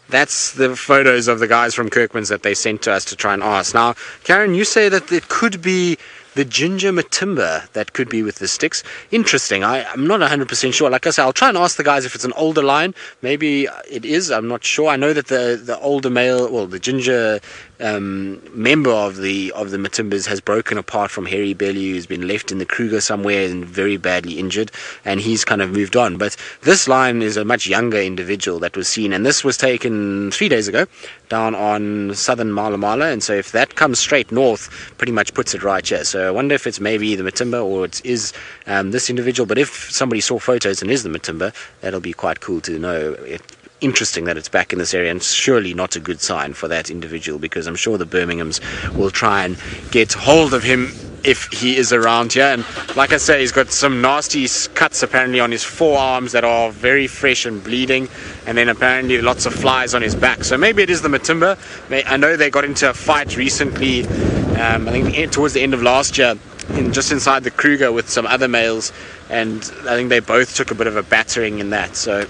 that's the photos of the guys from Kirkman's that they sent to us to try and ask. Now, Karen, you say that it could be the ginger matimba that could be with the Styx. Interesting. I, am not 100% sure. Like I said, I'll try and ask the guys if it's an older line. Maybe it is. I'm not sure. I know that the, the older male, well, the ginger um, member of the of the Matimbas has broken apart from Hairy Belly, who's been left in the Kruger somewhere and very badly injured, and he's kind of moved on. But this line is a much younger individual that was seen, and this was taken three days ago down on southern Mala Mala, and so if that comes straight north, pretty much puts it right here. So I wonder if it's maybe the Matimba or it is um, this individual. But if somebody saw photos and is the Matimba, that'll be quite cool to know. It, interesting that it's back in this area and surely not a good sign for that individual because I'm sure the Birminghams will try and get hold of him if he is around here. And like I say he's got some nasty cuts apparently on his forearms that are very fresh and bleeding and then apparently lots of flies on his back. So maybe it is the Matimba. I know they got into a fight recently um, I think towards the end of last year in just inside the Kruger with some other males and I think they both took a bit of a battering in that. So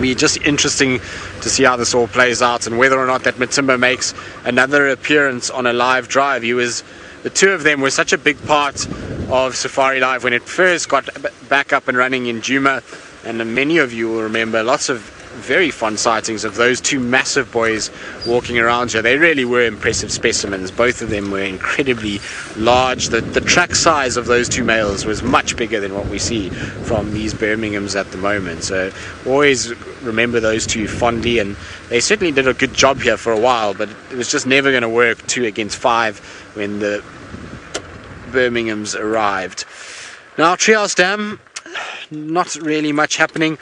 be just interesting to see how this all plays out and whether or not that Matimba makes another appearance on a live drive. He was the two of them were such a big part of Safari Live when it first got back up and running in Djuma, and many of you will remember lots of very fond sightings of those two massive boys walking around here. They really were impressive specimens. Both of them were incredibly large. The, the track size of those two males was much bigger than what we see from these Birminghams at the moment. So always remember those two fondly, and they certainly did a good job here for a while, but it was just never going to work two against five when the Birmingham's arrived. Now, Treehouse Dam, not really much happening.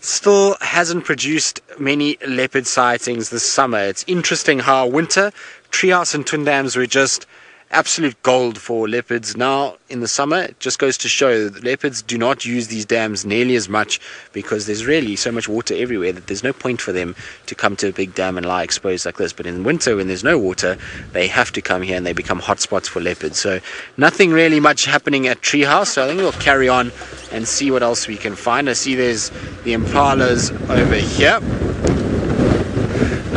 Still hasn't produced many leopard sightings this summer. It's interesting how winter, Treehouse and Twin Dams were just absolute gold for leopards now in the summer. It just goes to show that leopards do not use these dams nearly as much because there's really so much water everywhere that there's no point for them to come to a big dam and lie exposed like this. But in winter, when there's no water, they have to come here and they become hotspots for leopards. So nothing really much happening at Treehouse. So I think we'll carry on and see what else we can find. I see there's the impalas over here.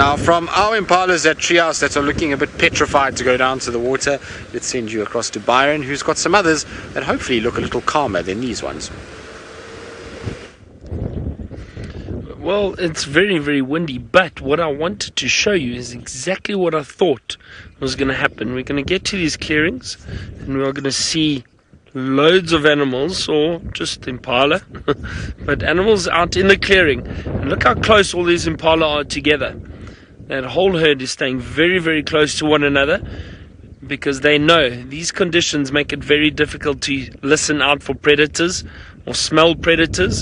Now, from our impalas at Treehouse that are looking a bit petrified to go down to the water, let's send you across to Byron, who's got some others that hopefully look a little calmer than these ones. Well, it's very, very windy, but what I wanted to show you is exactly what I thought was going to happen. We're going to get to these clearings and we are going to see loads of animals, or just impala, but animals out in the clearing. And look how close all these impala are together. That whole herd is staying very, very close to one another because they know these conditions make it very difficult to listen out for predators or smell predators.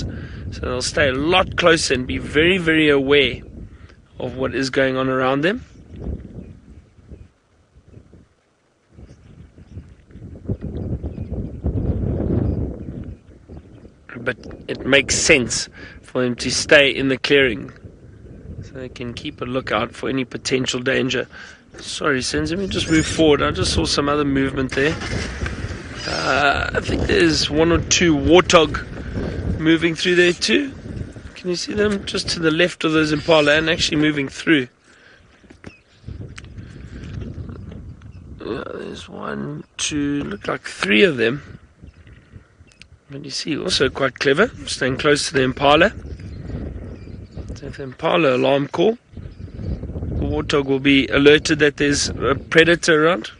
So they'll stay a lot closer and be very, very aware of what is going on around them. But it makes sense for them to stay in the clearing so they can keep a lookout for any potential danger. Sorry, Sens, let me just move forward. I just saw some other movement there. Uh, I think there's one or two warthog moving through there too. Can you see them just to the left of those impala and actually moving through? Yeah, there's one, two, look like three of them. And you see, also quite clever, staying close to the impala. So impala alarm call, the warthog will be alerted that there's a predator around.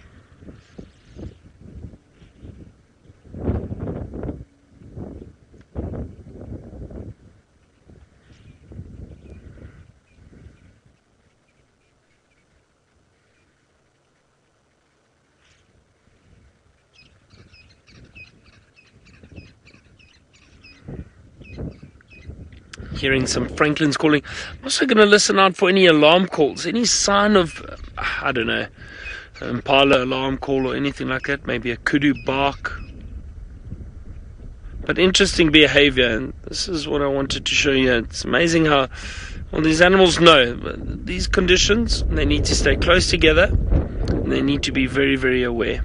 Hearing some francolins calling. I'm also going to listen out for any alarm calls, any sign of, I don't know, impala alarm call or anything like that. Maybe a kudu bark. But interesting behavior, and this is what I wanted to show you. It's amazing how well these animals know these conditions. They need to stay close together. And they need to be very, very aware.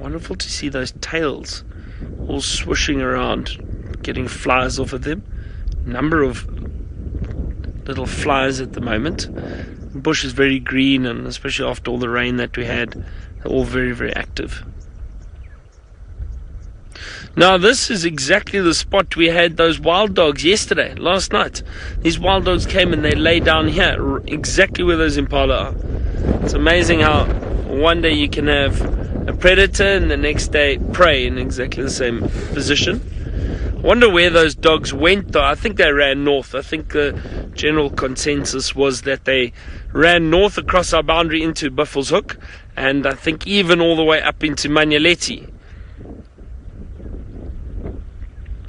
Wonderful to see those tails all swishing around, getting flies off of them number of little flies at the moment. The bush is very green, and especially after all the rain that we had, they're all very, very active. Now, this is exactly the spot we had those wild dogs yesterday, last night. These wild dogs came and they lay down here, exactly where those impala are. It's amazing how one day you can have a predator and the next day prey in exactly the same position. Wonder where those dogs went though. I think they ran north. I think the general consensus was that they ran north across our boundary into Buffelshoek and I think even all the way up into Manyeleti.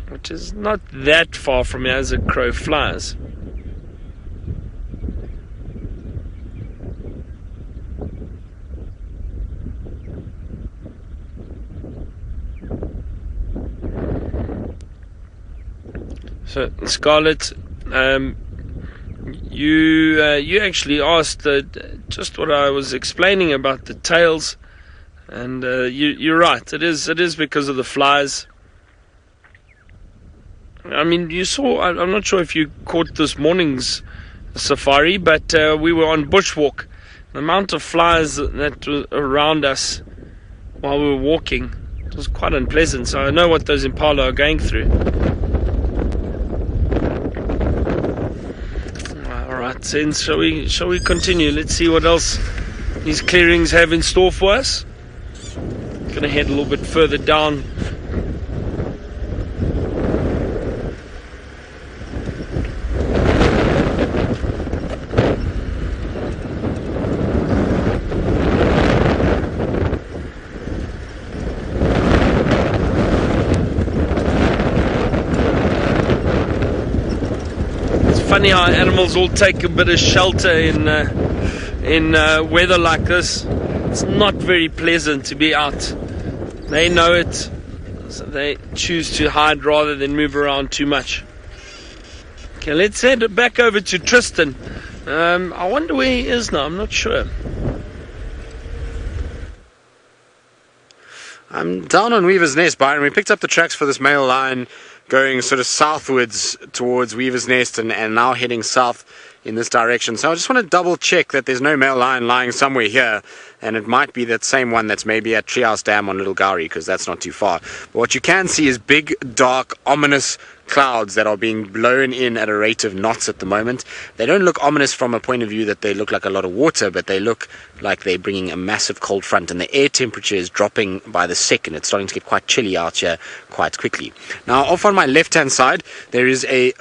Which is not that far from here as a crow flies. So Scarlett, um, you uh, you actually asked uh, just what I was explaining about the tails, and uh, you you're right. It is it is because of the flies. I mean, you saw. I, am not sure if you caught this morning's safari, but uh, we were on bushwalk. The amount of flies that were around us while we were walking was quite unpleasant. So I know what those impala are going through. Right, Sens, shall we shall we continue? Let's see what else these clearings have in store for us. Gonna head a little bit further down funny how animals all take a bit of shelter in uh, in uh, weather like this. It's not very pleasant to be out. They know it, so they choose to hide rather than move around too much. Okay, let's head back over to Tristan. Um, I wonder where he is now. I'm not sure. I'm down on Weaver's Nest, Byron. We picked up the tracks for this male line going sort of southwards towards Weaver's Nest and, and now heading south in this direction. So I just want to double check that there's no male lion lying somewhere here, and it might be that same one that's maybe at Treehouse Dam on Little Gowrie because that's not too far. But what you can see is big, dark, ominous clouds that are being blown in at a rate of knots at the moment. They don't look ominous from a point of view that they look like a lot of water, but they look like they're bringing a massive cold front, and the air temperature is dropping by the second. It's starting to get quite chilly out here quite quickly. Now, off on my left hand side, there is a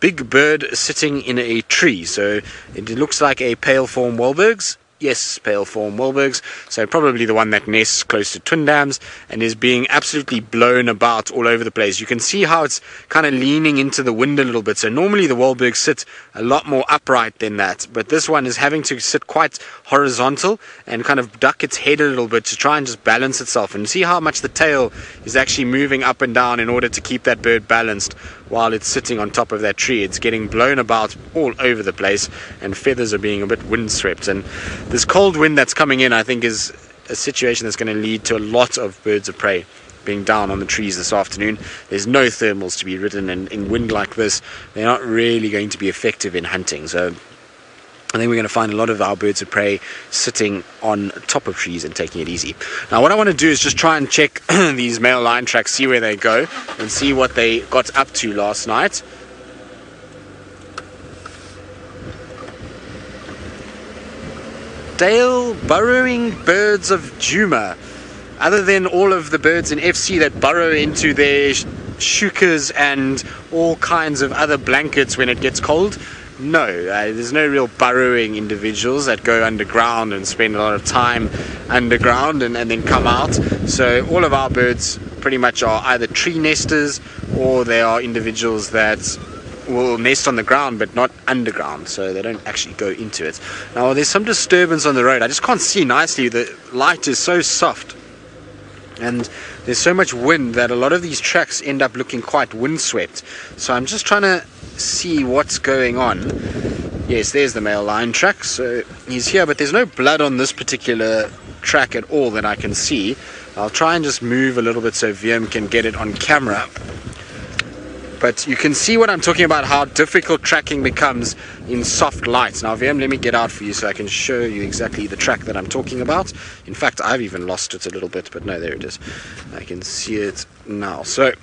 big bird sitting in a tree. So it looks like a pale form Wahlberg's yes, pale form Wahlbergs, so probably the one that nests close to twin dams and is being absolutely blown about all over the place. You can see how it's kind of leaning into the wind a little bit. So normally the Wahlbergs sit a lot more upright than that, but this one is having to sit quite horizontal and kind of duck its head a little bit to try and just balance itself. And see how much the tail is actually moving up and down in order to keep that bird balanced while it's sitting on top of that tree. It's getting blown about all over the place, and feathers are being a bit windswept. And this cold wind that's coming in, I think, is a situation that's going to lead to a lot of birds of prey being down on the trees this afternoon. There's no thermals to be ridden, and in wind like this, they're not really going to be effective in hunting. So I think we're going to find a lot of our birds of prey sitting on top of trees and taking it easy. Now, what I want to do is just try and check these male line tracks, see where they go, and see what they got up to last night. Dale burrowing birds of Djuma. Other than all of the birds in FC that burrow into their shukas and all kinds of other blankets when it gets cold, no, uh, there's no real burrowing individuals that go underground and spend a lot of time underground and, and then come out. So all of our birds pretty much are either tree nesters or they are individuals that will nest on the ground but not underground so they don't actually go into it. Now there's some disturbance on the road. I just can't see nicely. The light is so soft and there's so much wind that a lot of these tracks end up looking quite windswept. So i'm just trying to see what's going on yes there's the male line track so he's here but there's no blood on this particular track at all that i can see i'll try and just move a little bit so vm can get it on camera but you can see what I'm talking about how difficult tracking becomes in soft lights. Now VM, let me get out for you so I can show you exactly the track that I'm talking about. In fact, I've even lost it a little bit, but no, there it is. I can see it now. So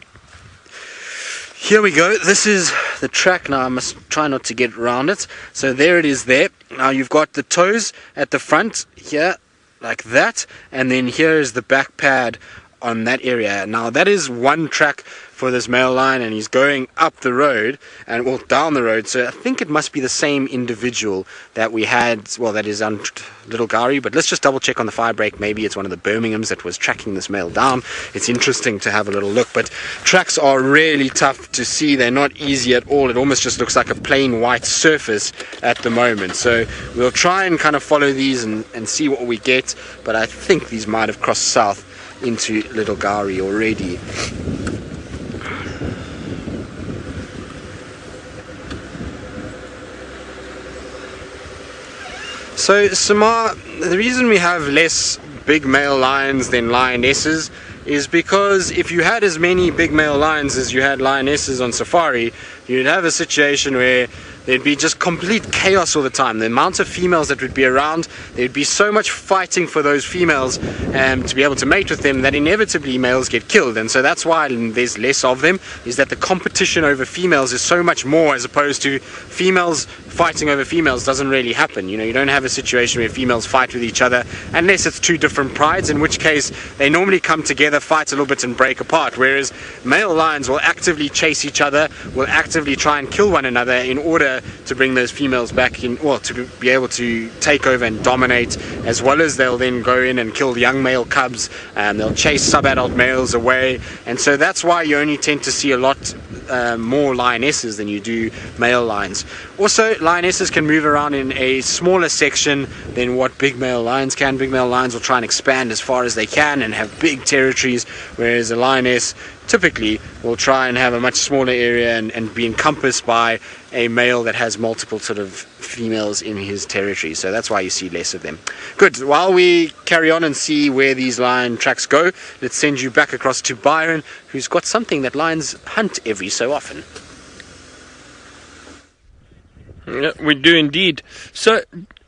here we go. This is the track. Now I must try not to get around it. So there it is there. Now you've got the toes at the front here like that and then here is the back pad on that area. Now that is one track for this male line and he's going up the road and well down the road. So I think it must be the same individual that we had well that is on Little Gowrie but let's just double check on the fire break. Maybe it's one of the Birminghams that was tracking this male down. It's interesting to have a little look but tracks are really tough to see. They're not easy at all. It almost just looks like a plain white surface at the moment. So we'll try and kind of follow these and, and see what we get but I think these might have crossed south into Little Gowrie already So, Samar, the reason we have less big male lions than lionesses is because if you had as many big male lions as you had lionesses on safari, you'd have a situation where There'd be just complete chaos all the time. The amount of females that would be around, there'd be so much fighting for those females um, to be able to mate with them that inevitably males get killed. And so that's why there's less of them, is that the competition over females is so much more as opposed to females fighting over females doesn't really happen. You know, you don't have a situation where females fight with each other unless it's two different prides, in which case they normally come together, fight a little bit and break apart. Whereas male lions will actively chase each other, will actively try and kill one another in order to bring those females back in, well, to be able to take over and dominate, as well as they'll then go in and kill young male cubs, and they'll chase sub-adult males away, and so that's why you only tend to see a lot uh, more lionesses than you do male lions. Also, lionesses can move around in a smaller section than what big male lions can. Big male lions will try and expand as far as they can and have big territories, whereas a lioness typically will try and have a much smaller area and, and be encompassed by a male that has multiple sort of females in his territory. So that's why you see less of them. Good. While we carry on and see where these lion tracks go, let's send you back across to Byron, who's got something that lions hunt every so often. Yeah, we do indeed. So,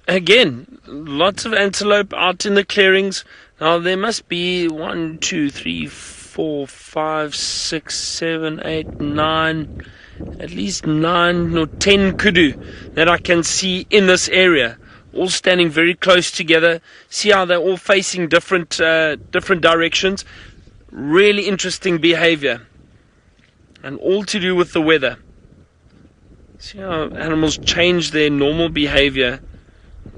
again, lots of antelope out in the clearings. Now, there must be one, two, three, four, five, six, seven, eight, nine, at least nine or ten kudu that I can see in this area. All standing very close together. See how they're all facing different uh, different directions. Really interesting behavior, and all to do with the weather. See how animals change their normal behavior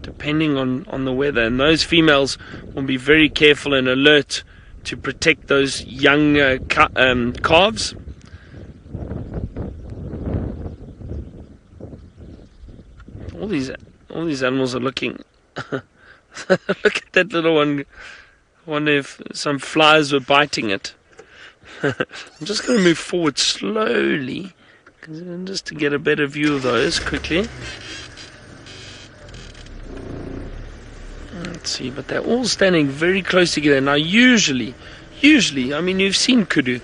depending on, on the weather. And those females will be very careful and alert to protect those young uh, ca- um, calves. All these all these animals are looking. Look at that little one. I wonder if some flies were biting it. I'm just going to move forward slowly just to get a better view of those quickly. Let's see, but they're all standing very close together. Now, usually, usually, I mean, you've seen kudu.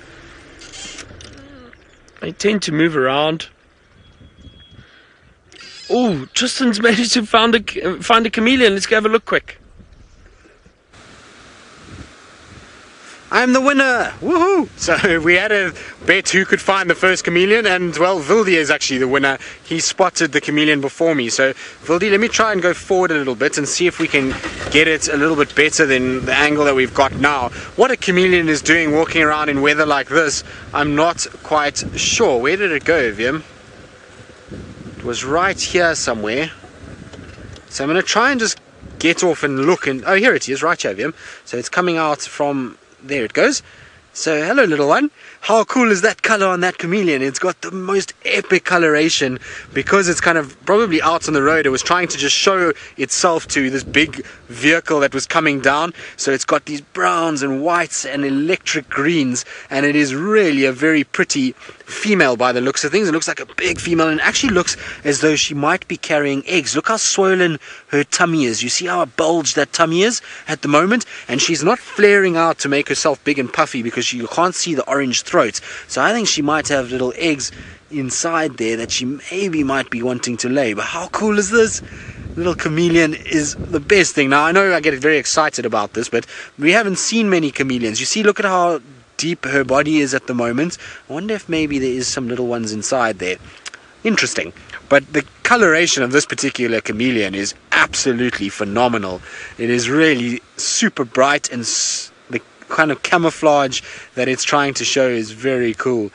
They tend to move around. Oh, Tristan's managed to find a find a chameleon. Let's go have a look quick. I'm the winner! Woohoo! So we had a bet who could find the first chameleon, and well, Vildi is actually the winner. He spotted the chameleon before me. So, Vildi, let me try and go forward a little bit and see if we can get it a little bit better than the angle that we've got now. What a chameleon is doing walking around in weather like this, I'm not quite sure. Where did it go, Vim? It was right here somewhere. So I'm going to try and just get off and look and oh here it is right here so it's coming out from there it goes. So, hello little one. How cool is that color on that chameleon? It's got the most epic coloration because it's kind of probably out on the road. It was trying to just show itself to this big vehicle that was coming down. So it's got these browns and whites and electric greens and it is really a very pretty female by the looks of things. It looks like a big female and actually looks as though she might be carrying eggs. Look how swollen her tummy is. You see how bulged that tummy is at the moment? And she's not flaring out to make herself big and puffy because you can't see the orange throat. So I think she might have little eggs inside there that she maybe might be wanting to lay. But how cool is this? Little chameleon is the best thing. Now I know I get very excited about this, but we haven't seen many chameleons. You see, look at how deep her body is at the moment. I wonder if maybe there is some little ones inside there. Interesting. But the coloration of this particular chameleon is absolutely phenomenal. It is really super bright and the kind of camouflage that it's trying to show is very cool.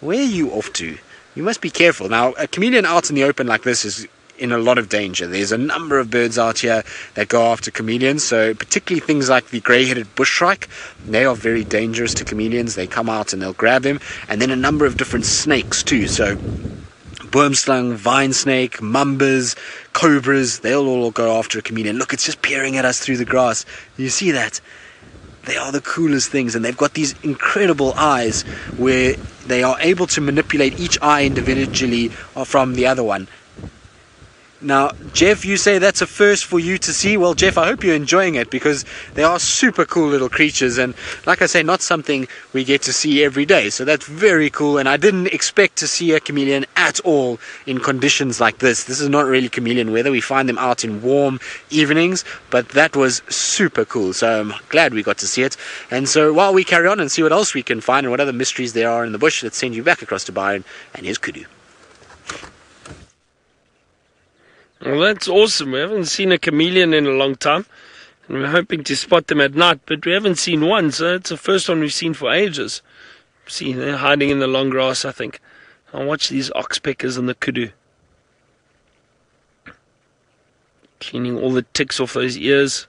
Where are you off to? You must be careful. Now, a chameleon out in the open like this is in a lot of danger. There's a number of birds out here that go after chameleons, so particularly things like the grey-headed bushshrike, they are very dangerous to chameleons. They come out and they'll grab them, and then a number of different snakes too. So boomslang, vine snake, mambas, cobras, they'll all go after a chameleon. Look, it's just peering at us through the grass. You see that? They are the coolest things, and they've got these incredible eyes where they are able to manipulate each eye individually from the other one. Now, Jeff, you say that's a first for you to see. Well, Jeff, I hope you're enjoying it because they are super cool little creatures, and like I say, not something we get to see every day. So that's very cool, and I didn't expect to see a chameleon at all in conditions like this. This is not really chameleon weather. We find them out in warm evenings, but that was super cool. So I'm glad we got to see it. And so while we carry on and see what else we can find and what other mysteries there are in the bush, let's send you back across to Byron and here's Kudu. Well, that's awesome. We haven't seen a chameleon in a long time. And we're hoping to spot them at night, but we haven't seen one, so it's the first one we've seen for ages. See, they're hiding in the long grass, I think. I'll watch these oxpeckers and the kudu. Cleaning all the ticks off those ears.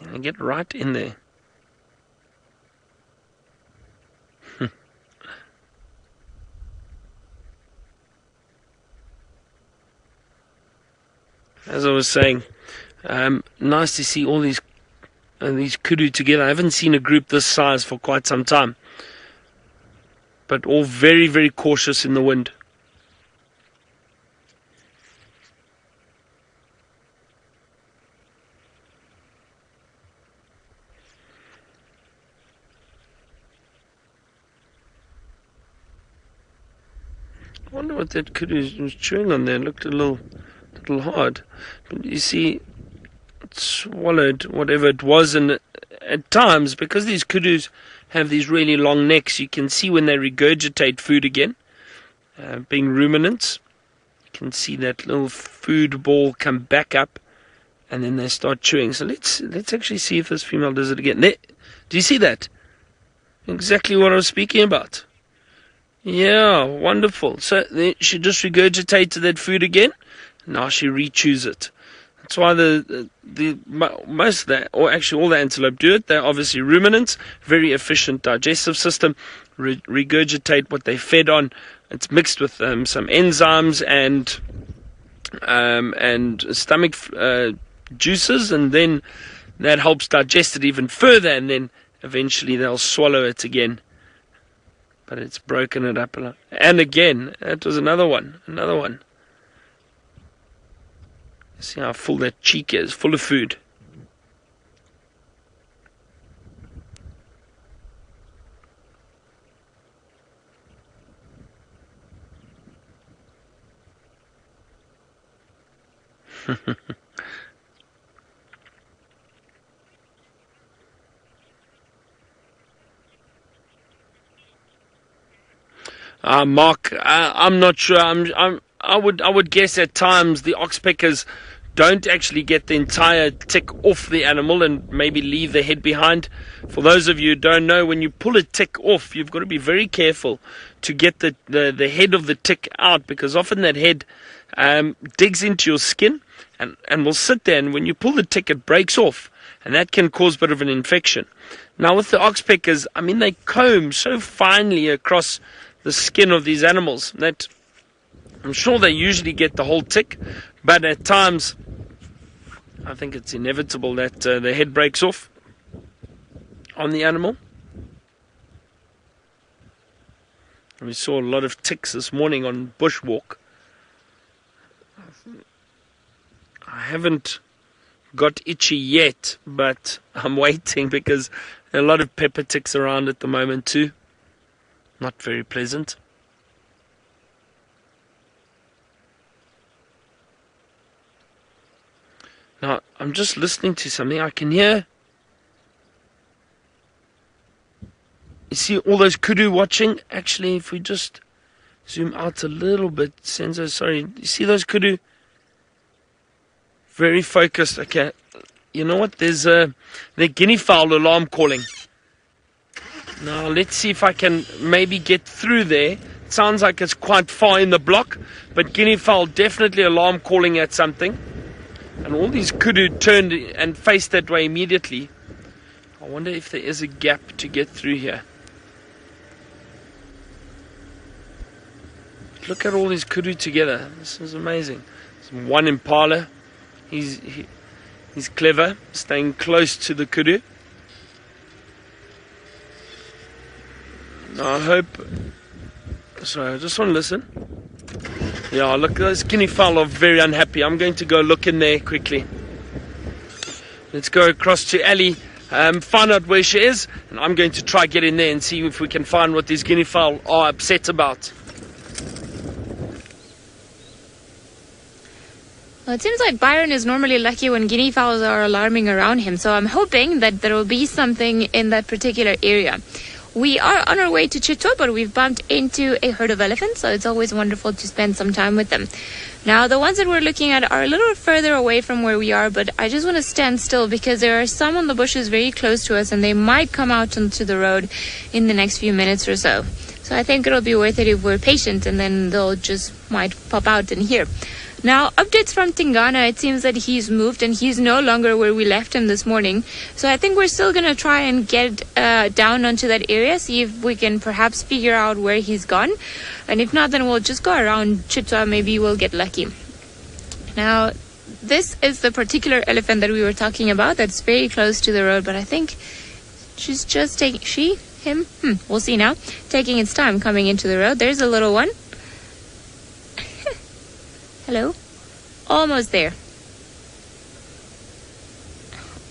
And I get right in there. As I was saying, um, nice to see all these uh, these kudu together. I haven't seen a group this size for quite some time, but all very very cautious in the wind. I wonder what that kudu was chewing on there. It looked a little, little hard. But you see, it swallowed whatever it was, and at times, because these kudus have these really long necks, you can see when they regurgitate food again, uh, being ruminants. You can see that little food ball come back up, and then they start chewing. So let's let's actually see if this female does it again. There, do you see that? Exactly what I was speaking about. Yeah, wonderful. So she just regurgitated that food again. Now she rechews it. That's why the, the, most of that, or actually all the antelope do it. They're obviously ruminants, very efficient digestive system. Re- regurgitate what they fed on. It's mixed with um, some enzymes and um, and stomach uh, juices, and then that helps digest it even further, and then eventually they'll swallow it again but it's broken it up a lot. And again, that was another one, another one. See how full that cheek is, full of food. Uh, Mark, uh, I'm not sure. I'm, I'm, I would, I would guess at times the oxpeckers don't actually get the entire tick off the animal and maybe leave the head behind. For those of you who don't know, when you pull a tick off, you've got to be very careful to get the, the, the head of the tick out because often that head um, digs into your skin and, and will sit there. And when you pull the tick, it breaks off and that can cause a bit of an infection. Now, with the oxpeckers, I mean, they comb so finely across the skin of these animals. That I'm sure they usually get the whole tick, but at times I think it's inevitable that uh, the head breaks off on the animal. We saw a lot of ticks this morning on bushwalk. I haven't got itchy yet, but I'm waiting because a lot of pepper ticks around at the moment too. Not very pleasant. Now, I'm just listening to something. I can hear. You see all those kudu watching? Actually, if we just zoom out a little bit, Senzo, sorry. You see those kudu? Very focused. Okay. You know what? There's a the guinea fowl alarm calling. Now let's see if I can maybe get through there. It sounds like it's quite far in the block, but guinea fowl definitely alarm calling at something. And all these kudu turned and faced that way immediately. I wonder if there is a gap to get through here. Look at all these kudu together. This is amazing. There's one impala. He's he, he's clever, staying close to the kudu. I hope. Sorry, I just want to listen. Yeah, look, those guinea fowl are very unhappy. I'm going to go look in there quickly. Let's go across to Ellie, um, find out where she is, and I'm going to try get in there and see if we can find what these guinea fowl are upset about. Well, it seems like Byron is normally lucky when guinea fowls are alarming around him, so I'm hoping that there will be something in that particular area. We are on our way to Chitwa, but we've bumped into a herd of elephants, so it's always wonderful to spend some time with them. Now, the ones that we're looking at are a little further away from where we are, but I just want to stand still because there are some on the bushes very close to us, and they might come out onto the road in the next few minutes or so. So I think it'll be worth it if we're patient, and then they'll just might pop out in here. Now, updates from Tingana, it seems that he's moved and he's no longer where we left him this morning. So I think we're still going to try and get uh, down onto that area, see if we can perhaps figure out where he's gone. And if not, then we'll just go around Chitwa. Maybe we'll get lucky. Now, this is the particular elephant that we were talking about that's very close to the road, but I think she's just taking, she, him, hmm, we'll see now, taking its time coming into the road. There's a little one. Hello? Almost there.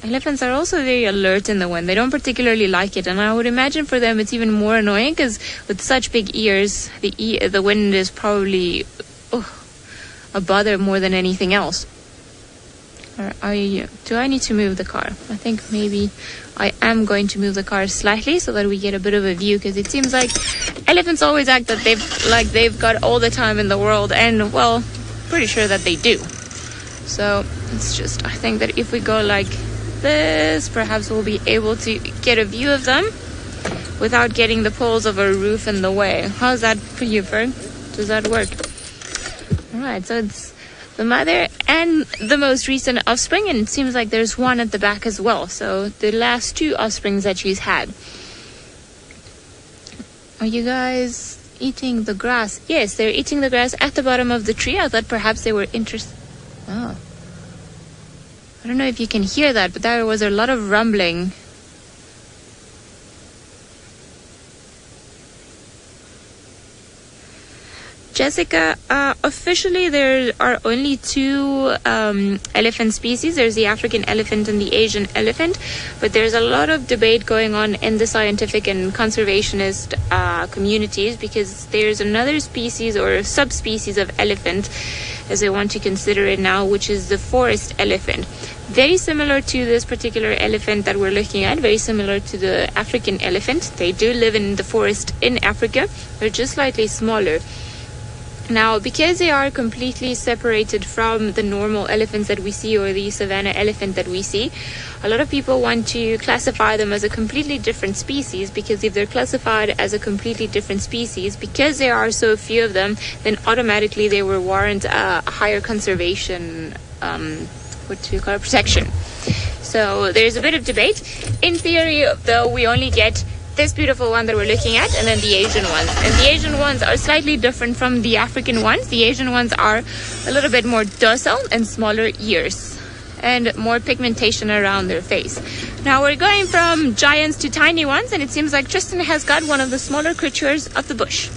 Elephants are also very alert in the wind. They don't particularly like it, and I would imagine for them it's even more annoying because with such big ears, the e- the wind is probably oh, a bother more than anything else. Do I need to move the car? I think maybe I am going to move the car slightly so that we get a bit of a view because it seems like elephants always act that they've like they've got all the time in the world, and well, pretty sure that they do. So it's just I think that if we go like this, perhaps we'll be able to get a view of them without getting the poles of a roof in the way. How's that for you, Fern? Does that work? Alright, so it's the mother and the most recent offspring, and it seems like there's one at the back as well. So the last two offsprings that she's had. Are you guys eating the grass? Yes, they're eating the grass at the bottom of the tree. I thought perhaps they were interested. Oh. I don't know if you can hear that, but there was a lot of rumbling. Jessica, uh, officially there are only two um, elephant species. There's the African elephant and the Asian elephant, but there's a lot of debate going on in the scientific and conservationist uh, communities because there's another species or subspecies of elephant, as I want to consider it now, which is the forest elephant. Very similar to this particular elephant that we're looking at, very similar to the African elephant. They do live in the forest in Africa, they're just slightly smaller. Now, because they are completely separated from the normal elephants that we see or the savanna elephant that we see, a lot of people want to classify them as a completely different species because if they're classified as a completely different species, because there are so few of them, then automatically they will warrant a higher conservation, um, what do you call it, protection. So there's a bit of debate. In theory, though, we only get this beautiful one that we're looking at and then the Asian ones. And the Asian ones are slightly different from the African ones. The Asian ones are a little bit more docile and smaller ears and more pigmentation around their face. Now we're going from giants to tiny ones and it seems like Tristan has got one of the smaller creatures of the bush.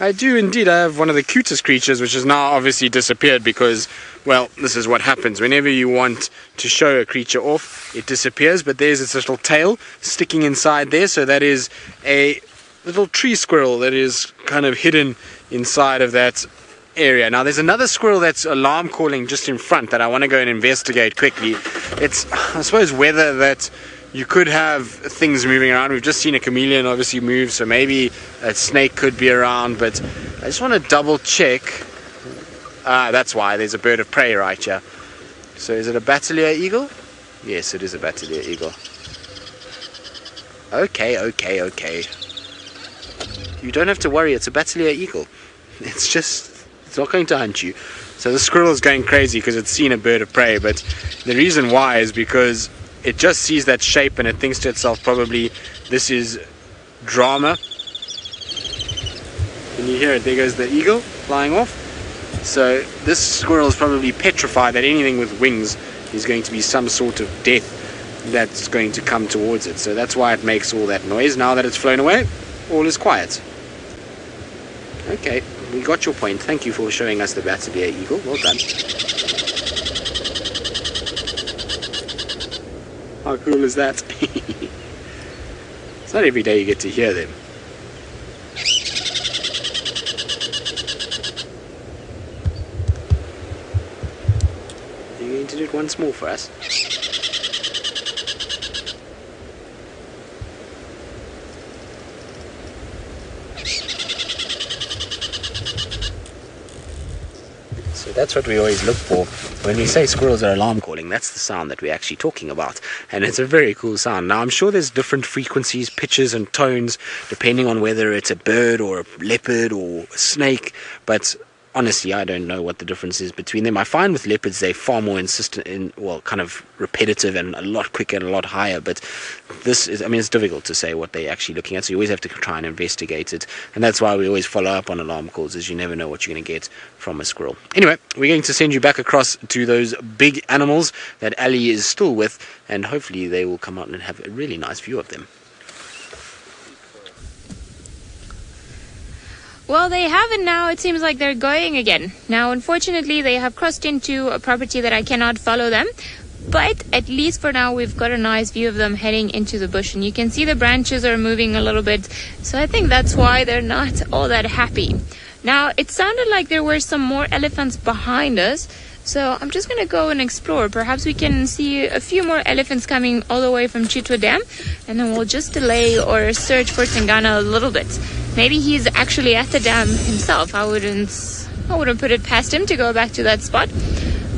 I do indeed. I have one of the cutest creatures, which has now obviously disappeared because, well, this is what happens. Whenever you want to show a creature off, it disappears. But there's its little tail sticking inside there. So that is a little tree squirrel that is kind of hidden inside of that area. Now, there's another squirrel that's alarm calling just in front that I want to go and investigate quickly. It's, I suppose, whether that you could have things moving around. We've just seen a chameleon obviously move, so maybe a snake could be around, but I just want to double check. Ah, that's why there's a bird of prey right here. So is it a Bateleur eagle? Yes, it is a Bateleur eagle. Okay, okay, okay. You don't have to worry, it's a Bateleur eagle. It's just, it's not going to hunt you. So the squirrel is going crazy because it's seen a bird of prey, but the reason why is because it just sees that shape and it thinks to itself probably this is drama. Can you hear it? There goes the eagle flying off. So this squirrel is probably petrified that anything with wings is going to be some sort of death that's going to come towards it. So that's why it makes all that noise. Now that it's flown away, all is quiet. Okay, we got your point. Thank you for showing us the Bateleur eagle. Well done. How cool is that? it's not every day you get to hear them. Once more for us? So that's what we always look for. When we say squirrels are alarm calling, that's the sound that we're actually talking about. And it's a very cool sound. Now, I'm sure there's different frequencies, pitches, and tones depending on whether it's a bird or a leopard or a snake. But honestly, I don't know what the difference is between them. I find with leopards they're far more insistent in, well, kind of repetitive and a lot quicker and a lot higher. But this is, I mean, it's difficult to say what they're actually looking at. So you always have to try and investigate it, and that's why we always follow up on alarm calls, as you never know what you're going to get from a squirrel. Anyway, we're going to send you back across to those big animals that Ali is still with, and hopefully they will come out and have a really nice view of them. Well, they haven't now. It seems like they're going again. Now, unfortunately, they have crossed into a property that I cannot follow them. But at least for now, we've got a nice view of them heading into the bush. And you can see the branches are moving a little bit. So I think that's why they're not all that happy. Now, it sounded like there were some more elephants behind us. So I'm just to go and explore. Perhaps we can see a few more elephants coming all the way from Chitwa Dam. And then we'll just delay or search for Tingana a little bit. Maybe he's actually at the dam himself. I wouldn't I wouldn't put it past him to go back to that spot.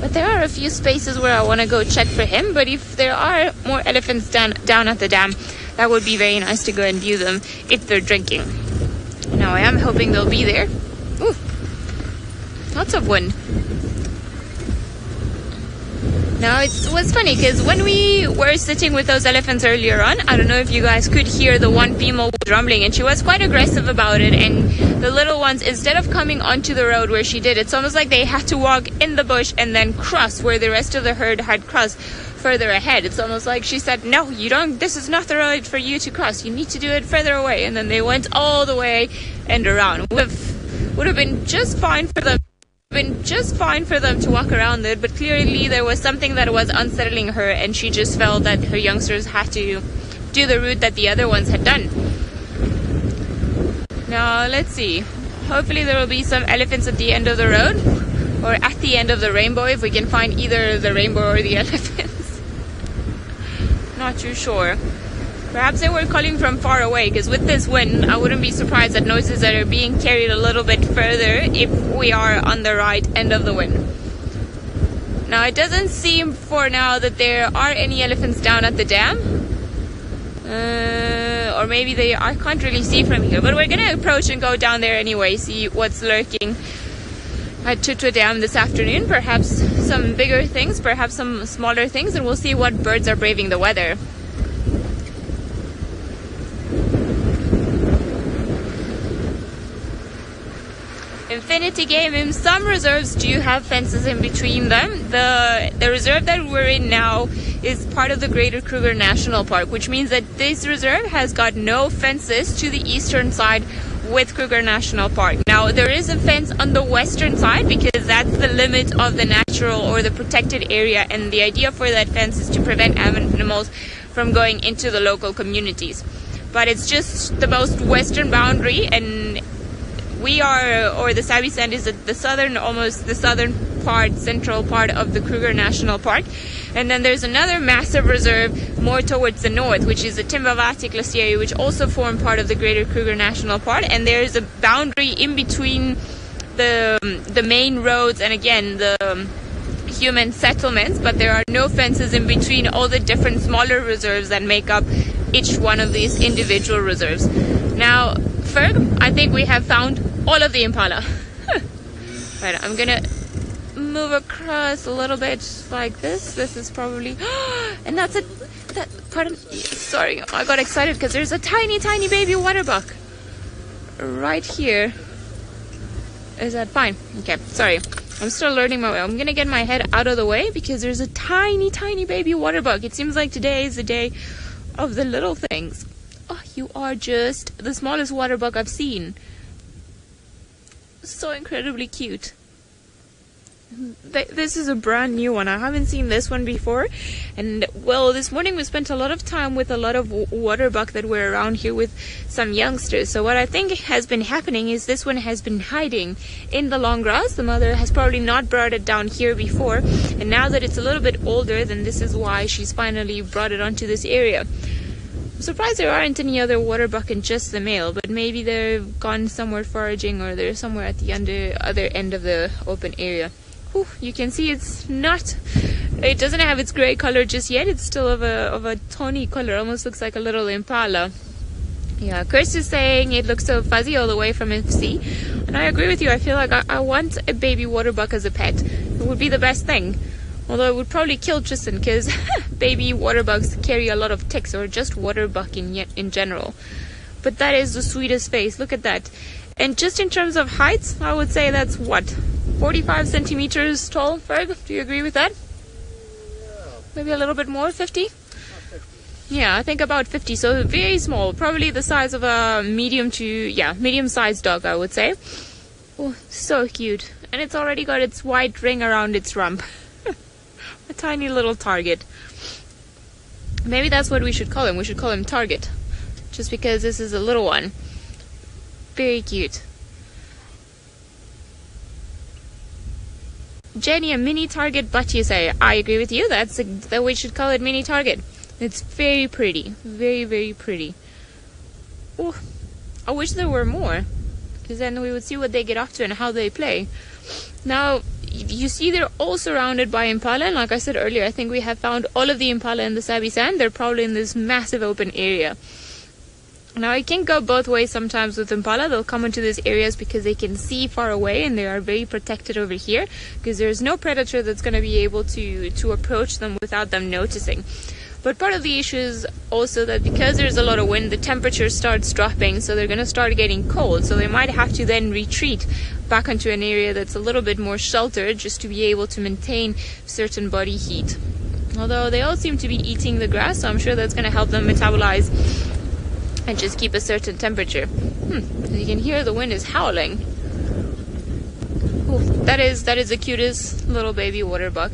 But there are a few spaces where I want to go check for him. But if there are more elephants down down at the dam, that would be very nice to go and view them if they're drinking. Now I am hoping they'll be there. Ooh, lots of wind. Now it was funny because when we were sitting with those elephants earlier on, I don't know if you guys could hear the one female rumbling, and she was quite aggressive about it. And the little ones, instead of coming onto the road where she did, it's almost like they had to walk in the bush and then cross where the rest of the herd had crossed further ahead. It's almost like she said, "No, you don't. This is not the road for you to cross. You need to do it further away." And then they went all the way and around. Would have been just fine for them been just fine for them to walk around it, but clearly there was something that was unsettling her, and she just felt that her youngsters had to do the route that the other ones had done. Now, let's see. Hopefully, there will be some elephants at the end of the road, or at the end of the rainbow if we can find either the rainbow or the elephants. Not too sure. Perhaps they were calling from far away because with this wind, I wouldn't be surprised at noises that are being carried a little bit further if we are on the right end of the wind. Now, it doesn't seem for now that there are any elephants down at the dam. Uh, or maybe they, I can't really see from here, but we're gonna approach and go down there anyway, see what's lurking at Chitwa Dam this afternoon. Perhaps some bigger things, perhaps some smaller things, and we'll see what birds are braving the weather. Infinity Game in some reserves do have fences in between them. The the reserve that we're in now is part of the Greater Kruger National Park, which means that this reserve has got no fences to the eastern side with Kruger National Park. Now there is a fence on the western side because that's the limit of the natural or the protected area and the idea for that fence is to prevent animals from going into the local communities. But it's just the most western boundary and we are, or the Sabi Sand is the southern, almost the southern part, central part of the Kruger National Park. And then there's another massive reserve more towards the north, which is the Timbavati Klaserie, which also form part of the Greater Kruger National Park. And there's a boundary in between the the main roads and again the um, human settlements, but there are no fences in between all the different smaller reserves that make up each one of these individual reserves. Now, Ferg, I think we have found all of the Impala. right, I'm gonna move across a little bit like this. This is probably, and that's a, that, pardon, sorry, I got excited because there's a tiny, tiny baby waterbuck right here. Is that fine? Okay, sorry. I'm still learning my way. I'm gonna get my head out of the way because there's a tiny, tiny baby waterbuck. It seems like today is the day of the little things. You are just the smallest waterbuck I've seen so incredibly cute. This is a brand new one. I haven't seen this one before. And well, this morning we spent a lot of time with a lot of waterbuck that were around here with some youngsters. So what I think has been happening is this one has been hiding in the long grass. The mother has probably not brought it down here before. And now that it's a little bit older, then this is why she's finally brought it onto this area. I'm surprised there aren't any other waterbuck in just the male, but maybe they've gone somewhere foraging or they're somewhere at the under, other end of the open area. Whew, you can see it's not, it doesn't have its gray color just yet. It's still of a, of a tawny color, almost looks like a little impala. Yeah, Chris is saying it looks so fuzzy all the way from FC. And I agree with you. I feel like I, I want a baby waterbuck as a pet. It would be the best thing. Although it would probably kill Tristan because baby waterbucks carry a lot of ticks or just waterbuck in, in general. But that is the sweetest face. Look at that. And just in terms of heights, I would say that's what? 45 centimeters tall, Ferg? Do you agree with that? Maybe a little bit more? 50? Yeah, I think about 50. So very small, probably the size of a medium to, yeah, medium sized dog, I would say. Oh, so cute. And it's already got its white ring around its rump. a tiny little target. Maybe that's what we should call him. We should call him Target. Just because this is a little one. Very cute. Jenny, a mini target but you say. I agree with you. That's a, that we should call it mini target. It's very pretty. Very, very pretty. Oh, I wish there were more. Because then we would see what they get up to and how they play. Now, you see they're all surrounded by impala. And like I said earlier, I think we have found all of the impala in the Sabi Sand. They're probably in this massive open area. Now it can go both ways sometimes with impala. They'll come into these areas because they can see far away and they are very protected over here because there's no predator that's going to be able to to approach them without them noticing. But part of the issue is also that because there's a lot of wind, the temperature starts dropping, so they're going to start getting cold. So they might have to then retreat back into an area that's a little bit more sheltered just to be able to maintain certain body heat. Although they all seem to be eating the grass, so I'm sure that's going to help them metabolize and just keep a certain temperature. Hmm, you can hear the wind is howling. Ooh, that is that is the cutest little baby water buck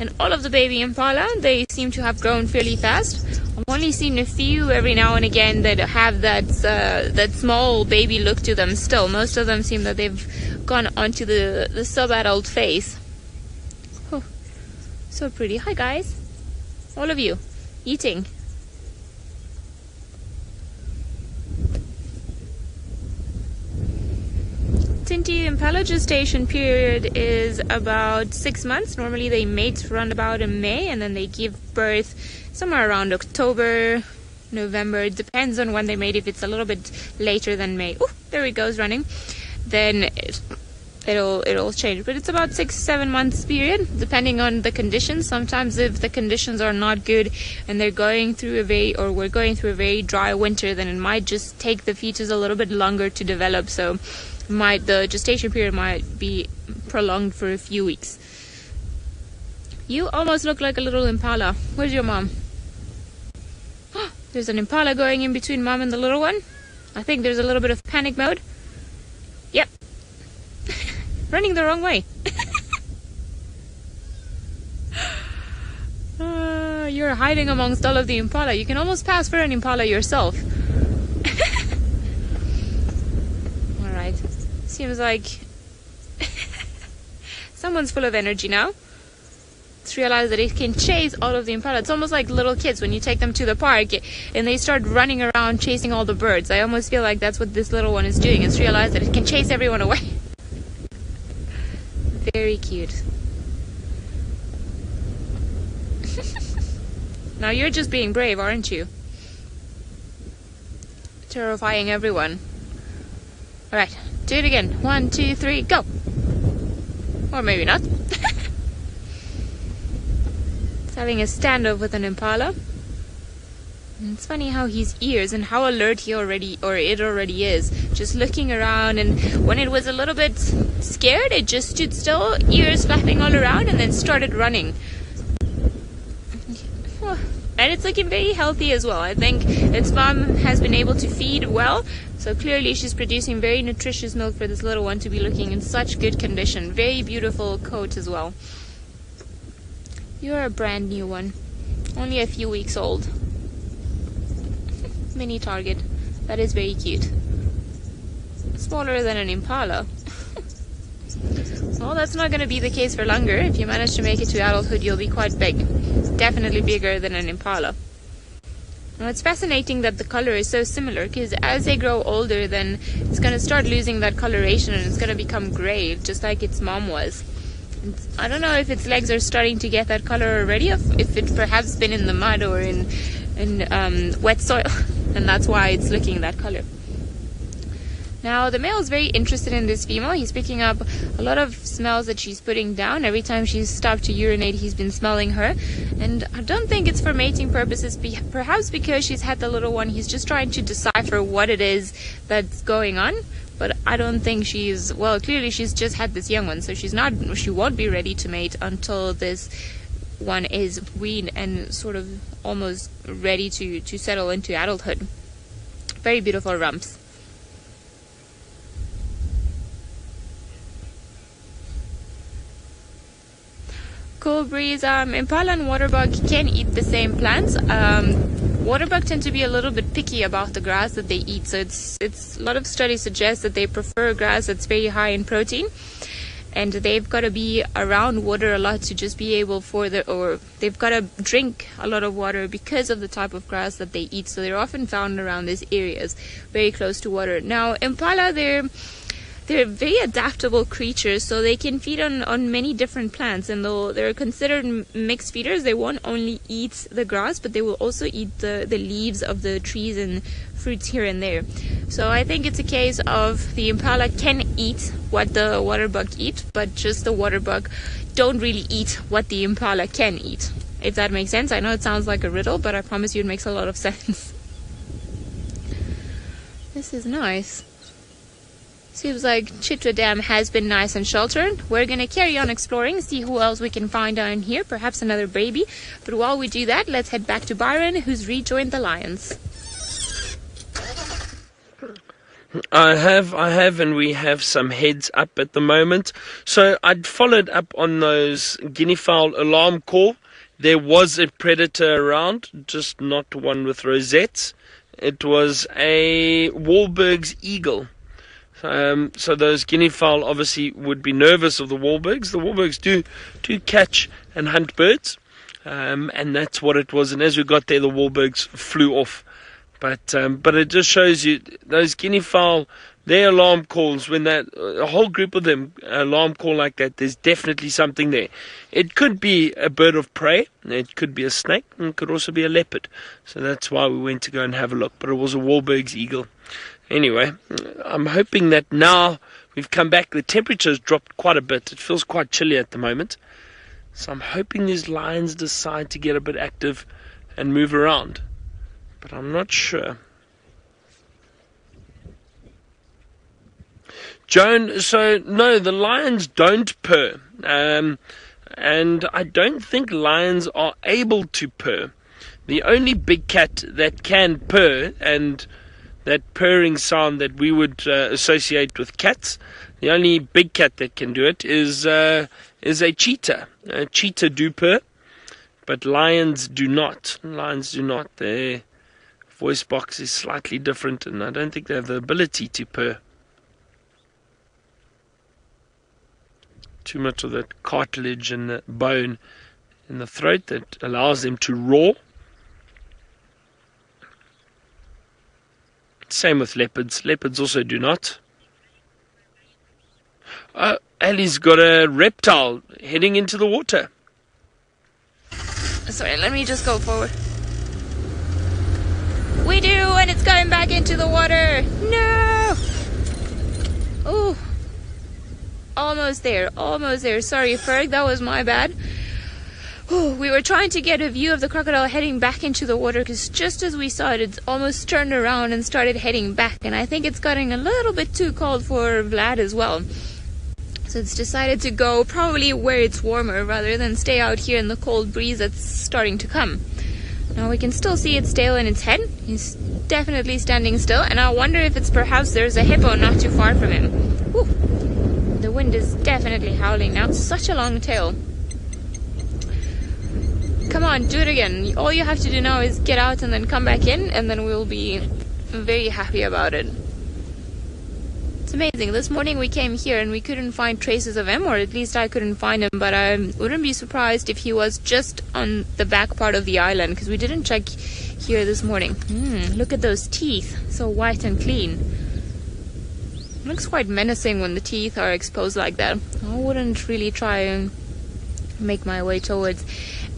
and all of the baby impala they seem to have grown fairly fast. I've only seen a few every now and again that have that uh, that small baby look to them still. Most of them seem that they've gone onto the the sub-adult phase. Oh, so pretty. Hi guys. All of you. Eating Tinti Impala gestation period is about six months. Normally they mate around about in May and then they give birth somewhere around October, November. It depends on when they mate. If it's a little bit later than May, oh, there it goes running. Then it'll it'll change. But it's about six seven months period, depending on the conditions. Sometimes if the conditions are not good and they're going through a very or we're going through a very dry winter, then it might just take the fetus a little bit longer to develop. So might the gestation period might be prolonged for a few weeks. You almost look like a little impala. Where's your mom? there's an impala going in between mom and the little one. I think there's a little bit of panic mode. Yep. Running the wrong way. uh, you're hiding amongst all of the impala. You can almost pass for an impala yourself. Seems like someone's full of energy now. It's realized that it can chase all of the impala. It's almost like little kids when you take them to the park and they start running around chasing all the birds. I almost feel like that's what this little one is doing. It's realized that it can chase everyone away. Very cute. now you're just being brave, aren't you? Terrifying everyone. Alright, do it again. One, two, three, go. Or maybe not. it's having a standoff with an impala. And it's funny how his ears and how alert he already or it already is. Just looking around and when it was a little bit scared it just stood still, ears flapping all around and then started running. And it's looking very healthy as well. I think its mom has been able to feed well so clearly she's producing very nutritious milk for this little one to be looking in such good condition. Very beautiful coat as well. You're a brand new one. Only a few weeks old. Mini target. That is very cute. Smaller than an impala. well, that's not going to be the case for longer. If you manage to make it to adulthood, you'll be quite big. Definitely bigger than an impala. Now it's fascinating that the color is so similar because as they grow older, then it's going to start losing that coloration and it's going to become gray, just like its mom was. I don't know if its legs are starting to get that color already, if, if it perhaps been in the mud or in in um, wet soil. and that's why it's looking that color. Now, the male is very interested in this female. He's picking up a lot of smells that she's putting down. Every time she's stopped to urinate, he's been smelling her. And I don't think it's for mating purposes, perhaps because she's had the little one. He's just trying to decipher what it is that's going on. But I don't think she's, well, clearly she's just had this young one, so she's not, she won't be ready to mate until this one is weaned and sort of almost ready to, to settle into adulthood. Very beautiful rumps. Cool breeze. Um, impala and waterbuck can eat the same plants. Um, waterbuck tend to be a little bit picky about the grass that they eat. So it's it's a lot of studies suggest that they prefer grass that's very high in protein, and they've got to be around water a lot to just be able for the or they've got to drink a lot of water because of the type of grass that they eat. So they're often found around these areas, very close to water. Now impala, they're they're very adaptable creatures, so they can feed on, on many different plants, and though they're considered mixed feeders, they won't only eat the grass, but they will also eat the, the leaves of the trees and fruits here and there. So I think it's a case of the impala can eat what the waterbuck eat, but just the waterbuck don't really eat what the impala can eat. If that makes sense. I know it sounds like a riddle, but I promise you it makes a lot of sense. This is nice. Seems like Chitwa Dam has been nice and sheltered. We're to carry on exploring, see who else we can find down here, perhaps another baby. But while we do that, let's head back to Byron, who's rejoined the lions. I have, I have, and we have some heads up at the moment. So I'd followed up on those guinea fowl alarm call. There was a predator around, just not one with rosettes. It was a Wahlberg's eagle. Um, so those guinea fowl obviously would be nervous of the Wahlbergs. The Wahlbergs do do catch and hunt birds, um, and that's what it was. And as we got there, the Wahlbergs flew off. But um, but it just shows you those guinea fowl. Their alarm calls when that a whole group of them alarm call like that. There's definitely something there. It could be a bird of prey. It could be a snake. And it could also be a leopard. So that's why we went to go and have a look. But it was a Wahlberg's eagle. Anyway, I'm hoping that now we've come back, the temperature's dropped quite a bit. It feels quite chilly at the moment. So I'm hoping these lions decide to get a bit active and move around. But I'm not sure. Joan, so no, the lions don't purr. Um, and I don't think lions are able to purr. The only big cat that can purr and that purring sound that we would uh, associate with cats. The only big cat that can do it is uh, is a cheetah. A cheetah do purr, but lions do not. Lions do not. Their voice box is slightly different, and I don't think they have the ability to purr. Too much of that cartilage and the bone in the throat that allows them to roar. Same with leopards. Leopards also do not. Uh, Ellie's got a reptile heading into the water. Sorry, let me just go forward. We do, and it's going back into the water. No! Oh, almost there, almost there. Sorry, Ferg, that was my bad we were trying to get a view of the crocodile heading back into the water because just as we saw it, it almost turned around and started heading back. And I think it's getting a little bit too cold for Vlad as well. So it's decided to go probably where it's warmer rather than stay out here in the cold breeze that's starting to come. Now we can still see its tail and its head. He's definitely standing still, and I wonder if it's perhaps there's a hippo not too far from him. The wind is definitely howling now. Such a long tail. Come on, do it again. All you have to do now is get out and then come back in, and then we'll be very happy about it. It's amazing. This morning we came here and we couldn't find traces of him, or at least I couldn't find him, but I wouldn't be surprised if he was just on the back part of the island because we didn't check here this morning. Mm, look at those teeth, so white and clean. Looks quite menacing when the teeth are exposed like that. I wouldn't really try and make my way towards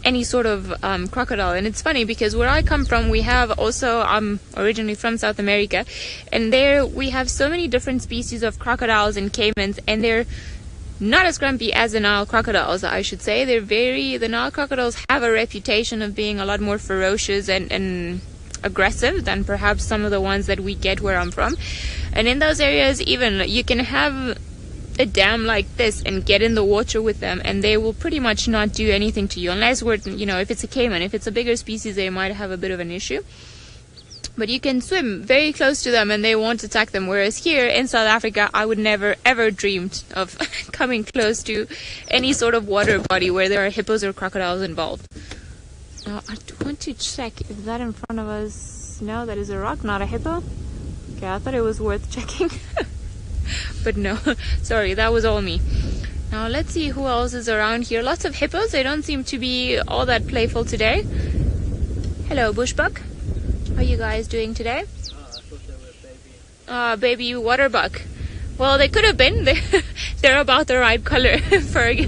any sort of um, crocodile. And it's funny because where I come from, we have also, I'm originally from South America, and there we have so many different species of crocodiles and caimans, and they're not as grumpy as the Nile crocodiles, I should say. They're very, the Nile crocodiles have a reputation of being a lot more ferocious and, and aggressive than perhaps some of the ones that we get where I'm from. And in those areas, even you can have a dam like this and get in the water with them and they will pretty much not do anything to you. Unless we're you know if it's a caiman if it's a bigger species they might have a bit of an issue. But you can swim very close to them and they won't attack them. Whereas here in south africa i would never ever dreamed of coming close to any sort of water body where there are hippos or crocodiles involved. Now i want to check if that in front of us no that is a rock not a hippo. Okay i thought it was worth checking but no, sorry, that was all me. Now let's see who else is around here. Lots of hippos. They don't seem to be all that playful today. Hello, bushbuck. How are you guys doing today? Ah, uh, baby waterbuck. Well, they could have been. They're about the right color, Ferg.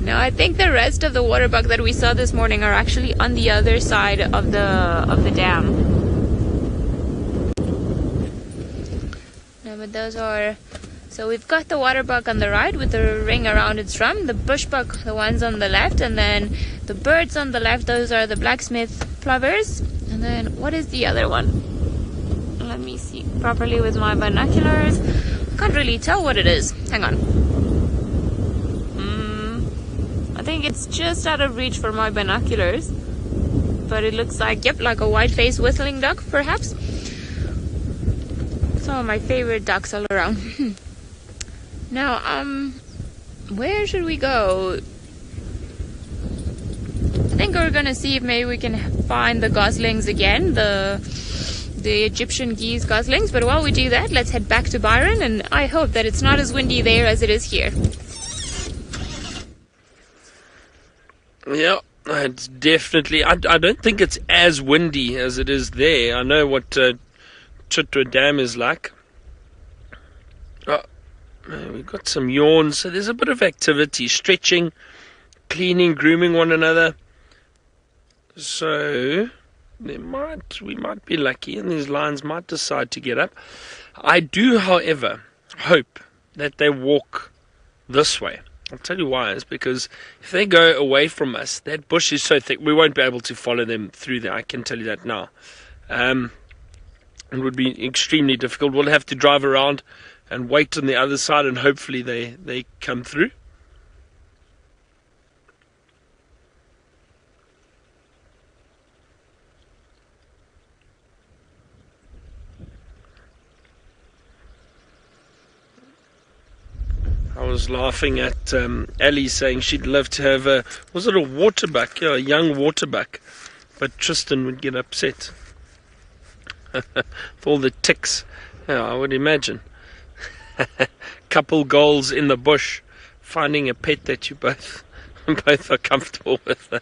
no, I think the rest of the waterbuck that we saw this morning are actually on the other side of the of the dam. Those are so we've got the water buck on the right with the ring around its drum, the bush buck, the ones on the left, and then the birds on the left, those are the blacksmith plovers. And then what is the other one? Let me see properly with my binoculars. I can't really tell what it is. Hang on. Mm, I think it's just out of reach for my binoculars. But it looks like, yep, like a white-faced whistling duck, perhaps some of my favorite ducks all around. now, um, where should we go? I think we're gonna see if maybe we can find the goslings again, the the Egyptian geese goslings. But while we do that, let's head back to Byron, and I hope that it's not as windy there as it is here. Yeah, it's definitely. I, I don't think it's as windy as it is there. I know what uh, Chitwa Dam is like. Oh, we've got some yawns, so there's a bit of activity, stretching, cleaning, grooming one another. So they might we might be lucky and these lions might decide to get up. I do, however, hope that they walk this way. I'll tell you why. It's because if they go away from us, that bush is so thick, we won't be able to follow them through there. I can tell you that now. Um, it would be extremely difficult. We'll have to drive around and wait on the other side, and hopefully they, they come through. I was laughing at um, Ellie saying she'd love to have a was it a waterbuck, yeah, a young waterbuck, but Tristan would get upset. with all the ticks. Yeah, I would imagine. Couple goals in the bush, finding a pet that you both both are comfortable with.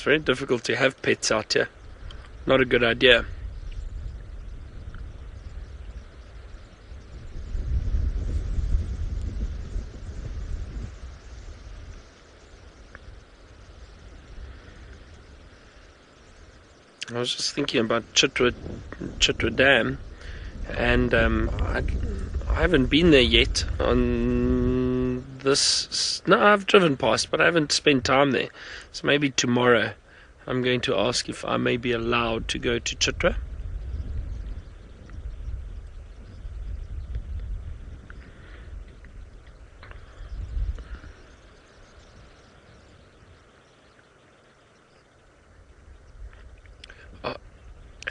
it's very difficult to have pets out here. Not a good idea. I was just thinking about Chitwa, Chitwa Dam, and um, I, I haven't been there yet on this. No, I've driven past, but I haven't spent time there. So maybe tomorrow I'm going to ask if I may be allowed to go to Chitwa.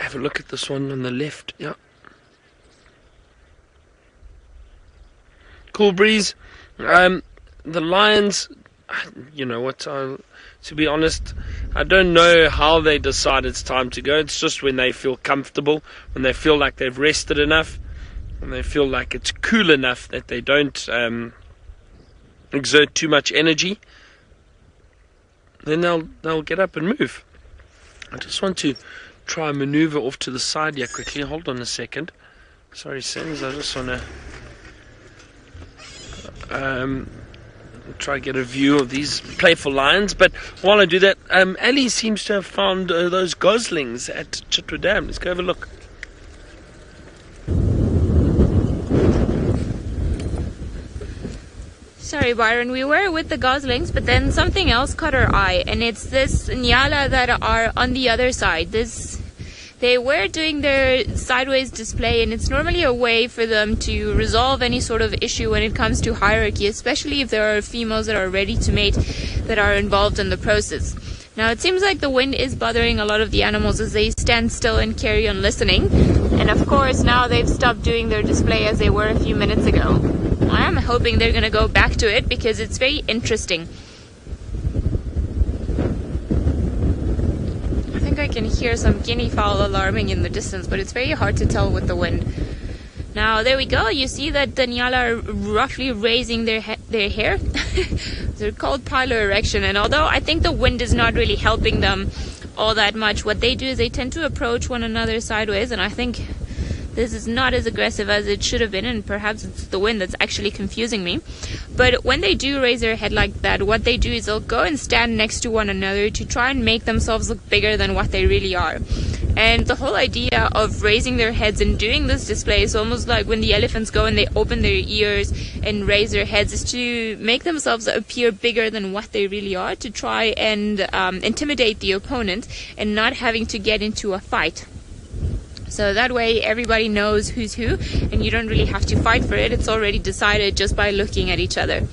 Have a look at this one on the left. Yeah. Cool breeze. Um, the Lions, you know what? I, to be honest, I don't know how they decide it's time to go. It's just when they feel comfortable, when they feel like they've rested enough, when they feel like it's cool enough that they don't um, exert too much energy. Then they'll they'll get up and move. I just want to try and maneuver off to the side here quickly. Hold on a second. Sorry, Sims, I just want to um, try and get a view of these playful lions. But while I do that, um, Ali seems to have found uh, those goslings at Chitwa Dam. Let's go have a look. Sorry, Byron, we were with the goslings, but then something else caught our eye, and it's this Nyala that are on the other side. This they were doing their sideways display, and it's normally a way for them to resolve any sort of issue when it comes to hierarchy, especially if there are females that are ready to mate that are involved in the process. Now, it seems like the wind is bothering a lot of the animals as they stand still and carry on listening. And of course, now they've stopped doing their display as they were a few minutes ago. I am hoping they're going to go back to it because it's very interesting. I think I can hear some guinea fowl alarming in the distance, but it's very hard to tell with the wind. Now there we go. You see that Daniela are roughly raising their ha- their hair. They're called piloerection, and although I think the wind is not really helping them all that much, what they do is they tend to approach one another sideways, and I think this is not as aggressive as it should have been, and perhaps it's the wind that's actually confusing me. But when they do raise their head like that, what they do is they'll go and stand next to one another to try and make themselves look bigger than what they really are. And the whole idea of raising their heads and doing this display is almost like when the elephants go and they open their ears and raise their heads, is to make themselves appear bigger than what they really are, to try and um, intimidate the opponent and not having to get into a fight. So that way everybody knows who's who and you don't really have to fight for it. It's already decided just by looking at each other.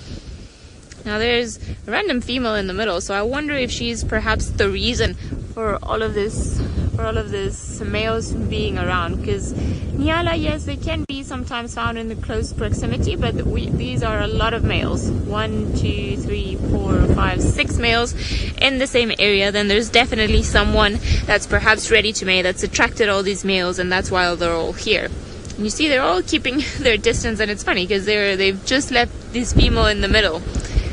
Now there's a random female in the middle, so I wonder if she's perhaps the reason for all of this for all of this males being around because Nyala, yes, they can be sometimes found in the close proximity, but we, these are a lot of males. One, two, three, four, five, six males in the same area. Then there's definitely someone that's perhaps ready to mate that's attracted all these males, and that's why they're all here. And you see, they're all keeping their distance, and it's funny because they're they've just left this female in the middle.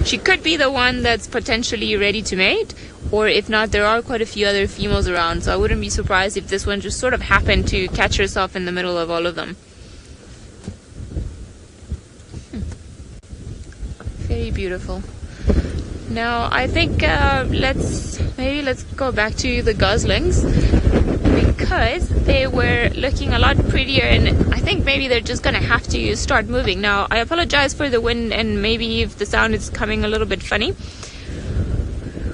She could be the one that's potentially ready to mate, or if not, there are quite a few other females around, so I wouldn't be surprised if this one just sort of happened to catch herself in the middle of all of them. Hmm. Very beautiful. Now, I think uh, let's maybe let's go back to the goslings because they were looking a lot prettier, and I think maybe they're just gonna have to start moving. Now, I apologize for the wind and maybe if the sound is coming a little bit funny.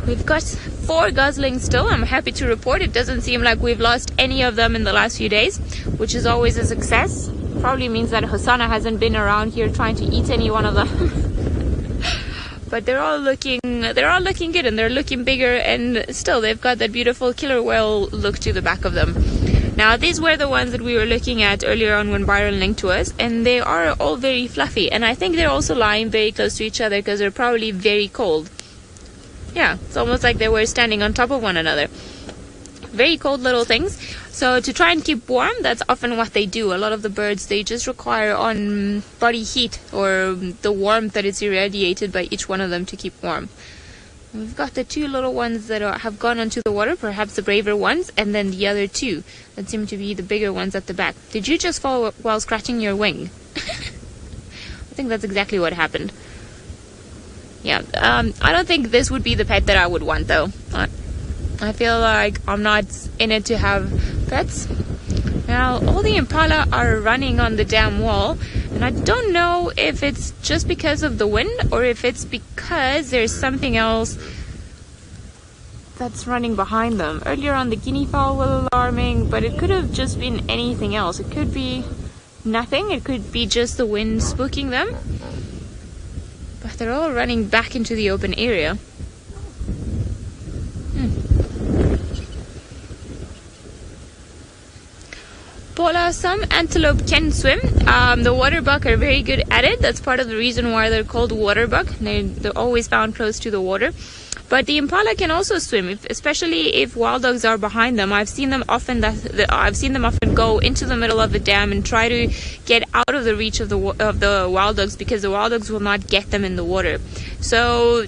We've got four goslings still. I'm happy to report it doesn't seem like we've lost any of them in the last few days, which is always a success. Probably means that Hosanna hasn't been around here trying to eat any one of them. but they're all looking they're all looking good and they're looking bigger and still they've got that beautiful killer whale look to the back of them. Now these were the ones that we were looking at earlier on when Byron linked to us and they are all very fluffy and I think they're also lying very close to each other because they're probably very cold. Yeah, it's almost like they were standing on top of one another. Very cold little things. So to try and keep warm, that's often what they do. A lot of the birds they just require on body heat or the warmth that is irradiated by each one of them to keep warm. We've got the two little ones that are, have gone onto the water, perhaps the braver ones, and then the other two that seem to be the bigger ones at the back. Did you just fall while scratching your wing? I think that's exactly what happened. Yeah, um, I don't think this would be the pet that I would want though. I feel like I'm not in it to have pets. Now, all the impala are running on the dam wall, and I don't know if it's just because of the wind or if it's because there's something else that's running behind them. Earlier on, the guinea fowl were alarming, but it could have just been anything else. It could be nothing, it could be just the wind spooking them. But they're all running back into the open area. Paula, some antelope can swim. Um, the waterbuck are very good at it. That's part of the reason why they're called waterbuck. They, they're always found close to the water. But the impala can also swim, if, especially if wild dogs are behind them. I've seen them often. I've seen them often go into the middle of the dam and try to get out of the reach of the of the wild dogs because the wild dogs will not get them in the water. So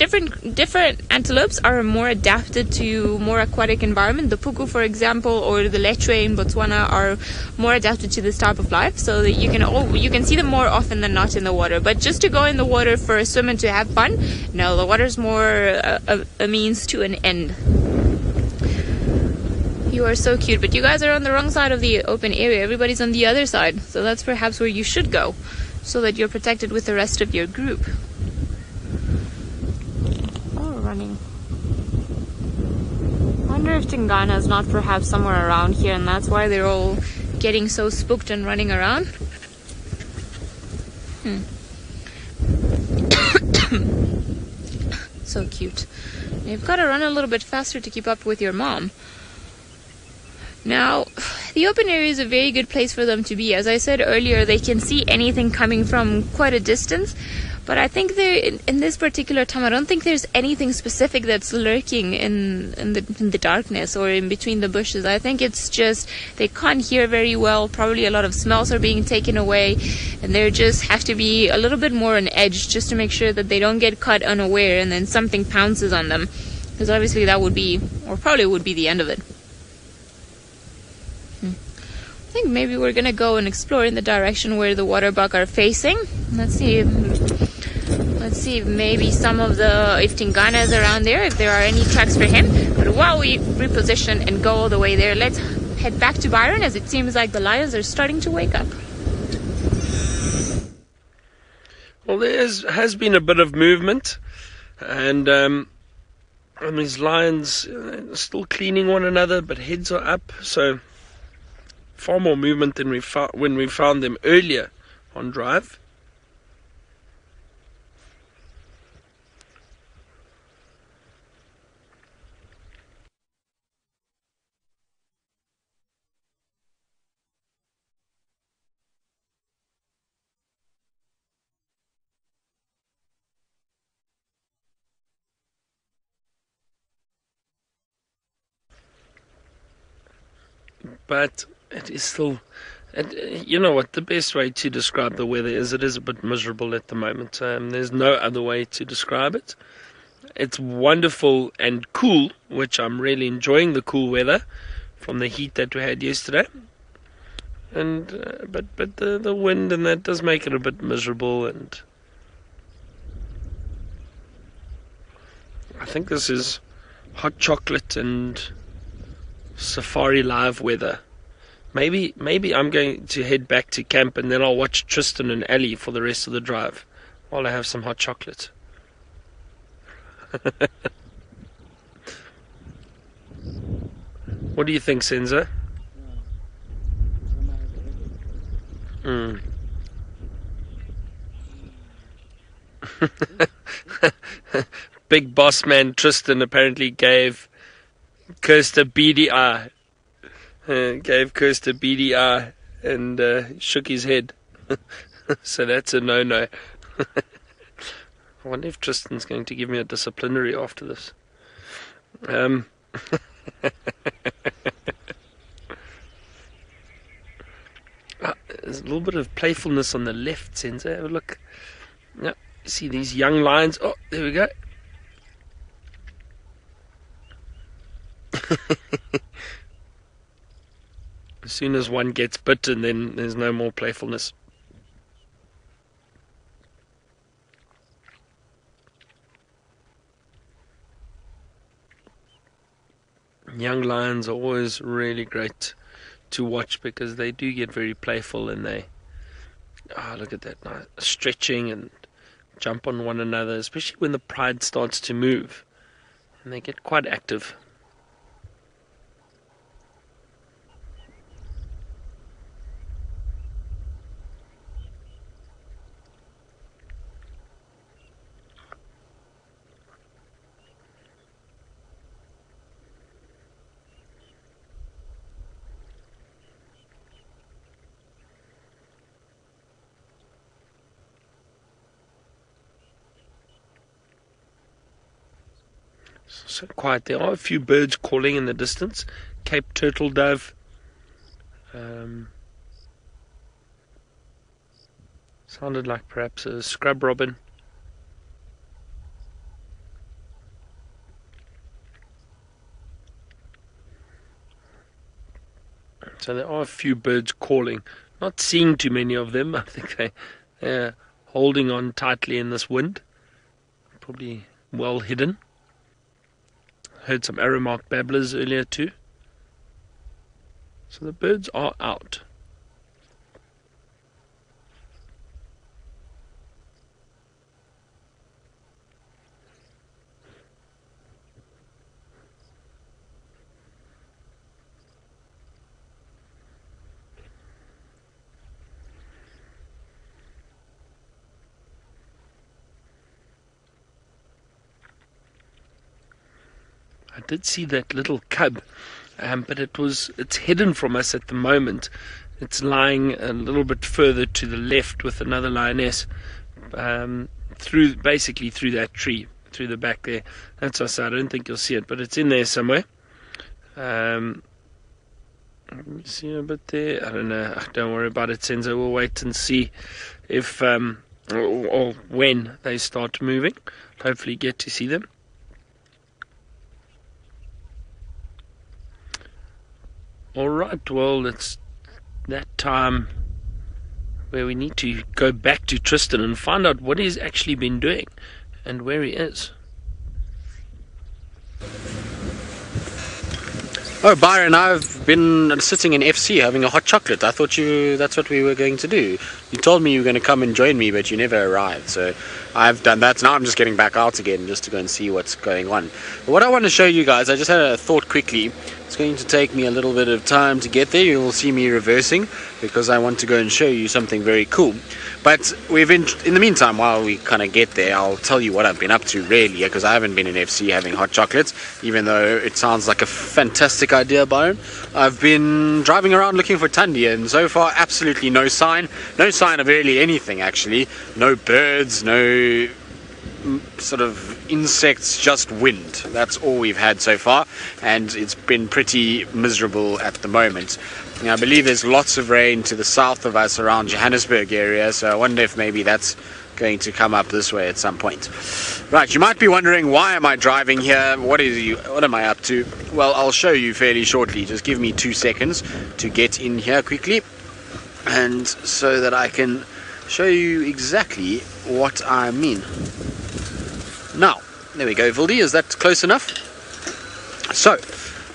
different different antelopes are more adapted to more aquatic environment. The puku, for example, or the lechwe in Botswana are more adapted to this type of life, so that you can oh, you can see them more often than not in the water. But just to go in the water for a swim and to have fun, no, the water is more a, a, a means to an end. You are so cute, but you guys are on the wrong side of the open area. Everybody's on the other side, so that's perhaps where you should go, so that you're protected with the rest of your group. Running. I wonder if Tingana is not perhaps somewhere around here, and that's why they're all getting so spooked and running around. Hmm. so cute. You've got to run a little bit faster to keep up with your mom. Now, the open area is a very good place for them to be. As I said earlier, they can see anything coming from quite a distance. But I think there, in, in this particular time, I don't think there's anything specific that's lurking in in the, in the darkness or in between the bushes. I think it's just they can't hear very well. Probably a lot of smells are being taken away, and they just have to be a little bit more on edge just to make sure that they don't get caught unaware and then something pounces on them. Because obviously that would be, or probably would be the end of it. Hmm. I think maybe we're gonna go and explore in the direction where the water buck are facing. Let's see. Let's see if maybe some of the if Tingana is around there, if there are any tracks for him. But while we reposition and go all the way there, let's head back to Byron as it seems like the lions are starting to wake up. Well, there has been a bit of movement, and um, and these lions still cleaning one another, but heads are up. So far more movement than we found when we found them earlier on drive. But it is still. It, you know what? The best way to describe the weather is it is a bit miserable at the moment. Um, there's no other way to describe it. It's wonderful and cool, which I'm really enjoying the cool weather from the heat that we had yesterday. And uh, but but the the wind and that does make it a bit miserable and I think this is hot chocolate and safari live weather. Maybe maybe I'm going to head back to camp and then I'll watch Tristan and Ellie for the rest of the drive while I have some hot chocolate. what do you think, Senzo? Mm. Big boss man Tristan apparently gave Kirsta beady eye uh, gave Kirsta beady eye and uh, shook his head. so that's a no no. I wonder if Tristan's going to give me a disciplinary after this. Um, uh, there's a little bit of playfulness on the left, Senzo. Have a look. See these young lions. Oh, there we go. As soon as one gets bitten, then there's no more playfulness. Young lions are always really great to watch because they do get very playful and they ah oh, look at that nice stretching and jump on one another, especially when the pride starts to move and they get quite active. Quite Quiet there are a few birds calling in the distance. Cape turtle dove. Um, sounded like perhaps a scrub robin. So there are a few birds calling. Not seeing too many of them. I think they, they're holding on tightly in this wind. Probably well hidden. Heard some arrowmark babblers earlier too. So the birds are out. I did see that little cub, um, but it was it's hidden from us at the moment. It's lying a little bit further to the left with another lioness, um, through basically through that tree, through the back there. That's us. I don't think you'll see it, but it's in there somewhere. Um, see a bit there. I don't know. Don't worry about it, Senzo. We'll wait and see if um, or, or when they start moving. Hopefully, get to see them. All right, well, it's that time where we need to go back to Tristan and find out what he's actually been doing and where he is. Oh, Byron, I've been sitting in FC having a hot chocolate. I thought you that's what we were going to do. You told me you were going to come and join me, but you never arrived. So I've done that. Now I'm just getting back out again just to go and see what's going on. But what I want to show you guys, I just had a thought quickly. It's going to take me a little bit of time to get there. You'll see me reversing because I want to go and show you something very cool. But we've in, in the meantime, while we kind of get there, I'll tell you what I've been up to really, because I haven't been in FC having hot chocolates, even though it sounds like a fantastic idea, Byron. I've been driving around looking for Thandi, and so far, absolutely no sign. No sign of really anything, actually. No birds, no sort of insects, just wind. That's all we've had so far, and it's been pretty miserable at the moment. Now, I believe there's lots of rain to the south of us around Johannesburg area, so I wonder if maybe that's going to come up this way at some point. Right, you might be wondering why am I driving here? What is you what am I up to? Well, I'll show you fairly shortly. Just give me 2 seconds to get in here quickly and so that I can show you exactly what I mean. Now, there we go, Vildi. Is that close enough? So,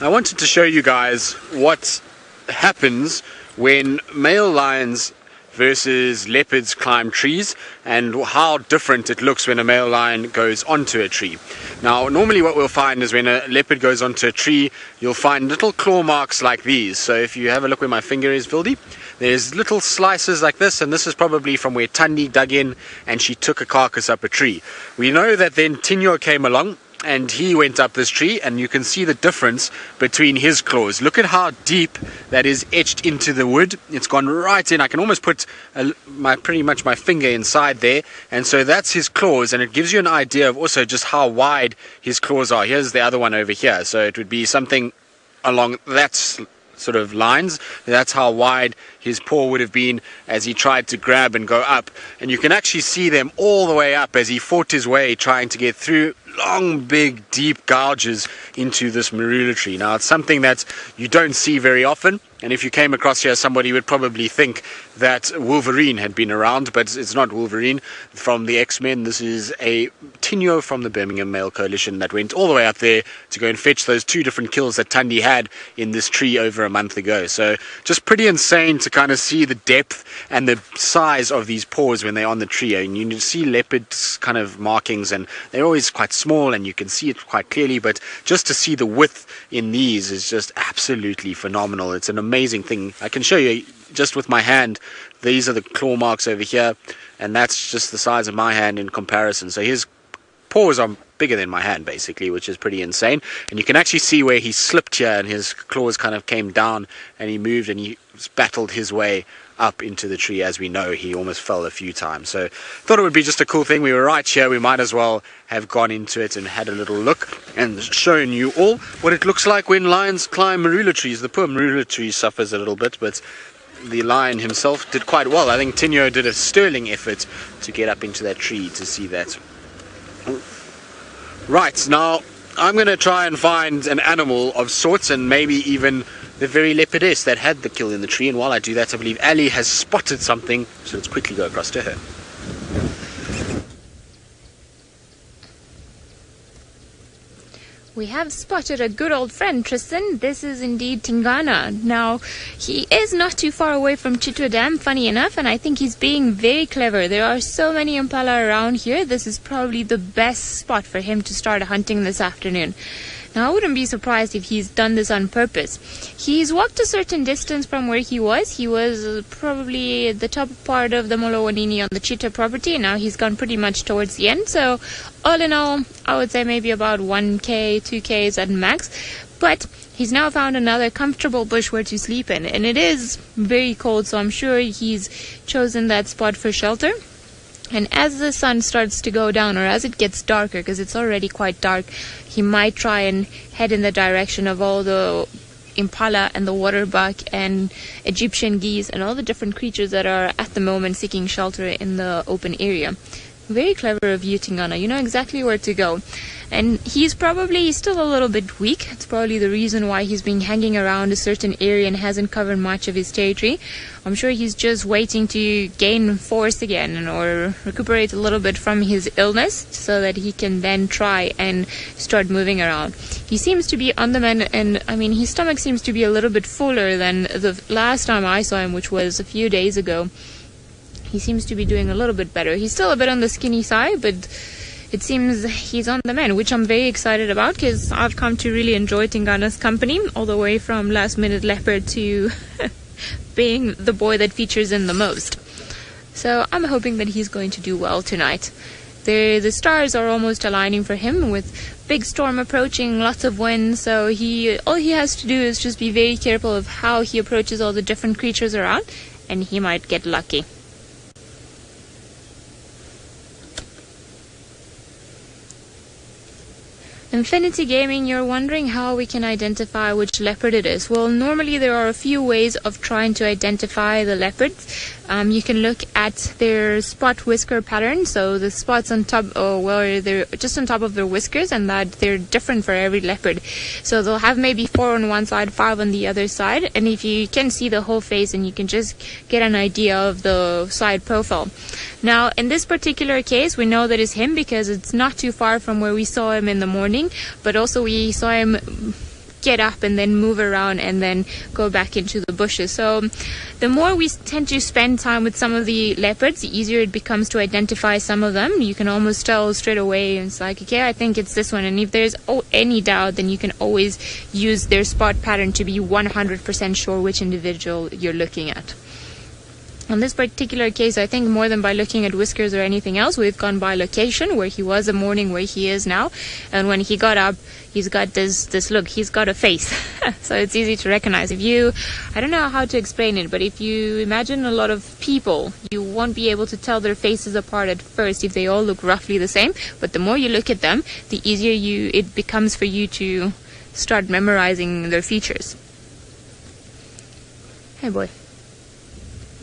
I wanted to show you guys what happens when male lions versus leopards climb trees and how different it looks when a male lion goes onto a tree. Now, normally what we'll find is when a leopard goes onto a tree, you'll find little claw marks like these. So if you have a look where my finger is, Vildi, there's little slices like this, and this is probably from where Thandi dug in and she took a carcass up a tree. We know that then Tinyo came along and he went up this tree and you can see the difference between his claws. Look at how deep that is etched into the wood. It's gone right in. I can almost put a, my pretty much my finger inside there. And so that's his claws and it gives you an idea of also just how wide his claws are. Here's the other one over here. So it would be something along that sort of lines that's how wide his paw would have been as he tried to grab and go up and you can actually see them all the way up as he fought his way trying to get through long, big, deep gouges into this marula tree. Now, it's something that you don't see very often, and if you came across here, somebody would probably think that Wolverine had been around, but it's not Wolverine from the X-Men. This is a Tinyo from the Birmingham Male Coalition that went all the way up there to go and fetch those two different kills that Thandi had in this tree over a month ago. So just pretty insane to kind of see the depth and the size of these paws when they're on the tree. Eh? And you see leopards kind of markings, and they're always quite small, and you can see it quite clearly. But just to see the width in these is just absolutely phenomenal. It's an amazing thing. I can show you just with my hand. These are the claw marks over here, and that's just the size of my hand in comparison. So his paws are bigger than my hand, basically, which is pretty insane. And you can actually see where he slipped here, and his claws kind of came down, and he moved, and he battled his way up into the tree. As we know, he almost fell a few times. So thought it would be just a cool thing. We were right here. We might as well have gone into it and had a little look and shown you all what it looks like when lions climb marula trees. The poor marula tree suffers a little bit, but the lion himself did quite well. I think Tinyo did a sterling effort to get up into that tree to see that. Right, now I'm going to try and find an animal of sorts and maybe even the very leopardess that had the kill in the tree. And while I do that, I believe Ali has spotted something, so let's quickly go across to her. We have spotted a good old friend, Tristan. This is indeed Tingana. Now, he is not too far away from Chitwa Dam, funny enough, and I think he's being very clever. There are so many impala around here. This is probably the best spot for him to start a hunting this afternoon. Now, I wouldn't be surprised if he's done this on purpose. He's walked a certain distance from where he was. He was uh, probably the top part of the Molowanini on the Chitwa property, now he's gone pretty much towards the end. So, all in all, I would say maybe about 1k, 2k's at max. But he's now found another comfortable bush where to sleep in, and it is very cold, so I'm sure he's chosen that spot for shelter. And as the sun starts to go down, or as it gets darker, because it's already quite dark, he might try and head in the direction of all the impala and the waterbuck and Egyptian geese and all the different creatures that are at the moment seeking shelter in the open area. Very clever of you, Tingana. You know exactly where to go. And he's probably still a little bit weak. It's probably the reason why he's been hanging around a certain area and hasn't covered much of his territory. I'm sure he's just waiting to gain force again or recuperate a little bit from his illness so that he can then try and start moving around. He seems to be on the mend, and I mean, his stomach seems to be a little bit fuller than the last time I saw him, which was a few days ago. He seems to be doing a little bit better. He's still a bit on the skinny side, but it seems he's on the mend, which I'm very excited about because I've come to really enjoy Tingana's company all the way from last minute leopard to being the boy that features in the most. So I'm hoping that he's going to do well tonight. The, the stars are almost aligning for him with big storm approaching, lots of wind. So he all he has to do is just be very careful of how he approaches all the different creatures around, and he might get lucky. Infinity Gaming, you're wondering how we can identify which leopard it is. Well, normally there are a few ways of trying to identify the leopards. Um, you can look at their spot whisker pattern, so the spots on top, or where they're just on top of their whiskers, and that they're different for every leopard. So they'll have maybe four on one side, five on the other side, and if you can see the whole face, and you can just get an idea of the side profile. Now, in this particular case, we know that it's him because it's not too far from where we saw him in the morning, but also we saw him get up and then move around and then go back into the bushes. So the more we tend to spend time with some of the leopards, the easier it becomes to identify some of them. You can almost tell straight away. It's like, okay, I think it's this one. And if there's any doubt, then you can always use their spot pattern to be 100% sure which individual you're looking at. On this particular case, I think more than by looking at whiskers or anything else, we've gone by location, where he was the morning, where he is now. And when he got up, he's got this, this look, he's got a face. so it's easy to recognize. If you, I don't know how to explain it, but if you imagine a lot of people, you won't be able to tell their faces apart at first if they all look roughly the same. But the more you look at them, the easier you, it becomes for you to start memorizing their features. Hey boy.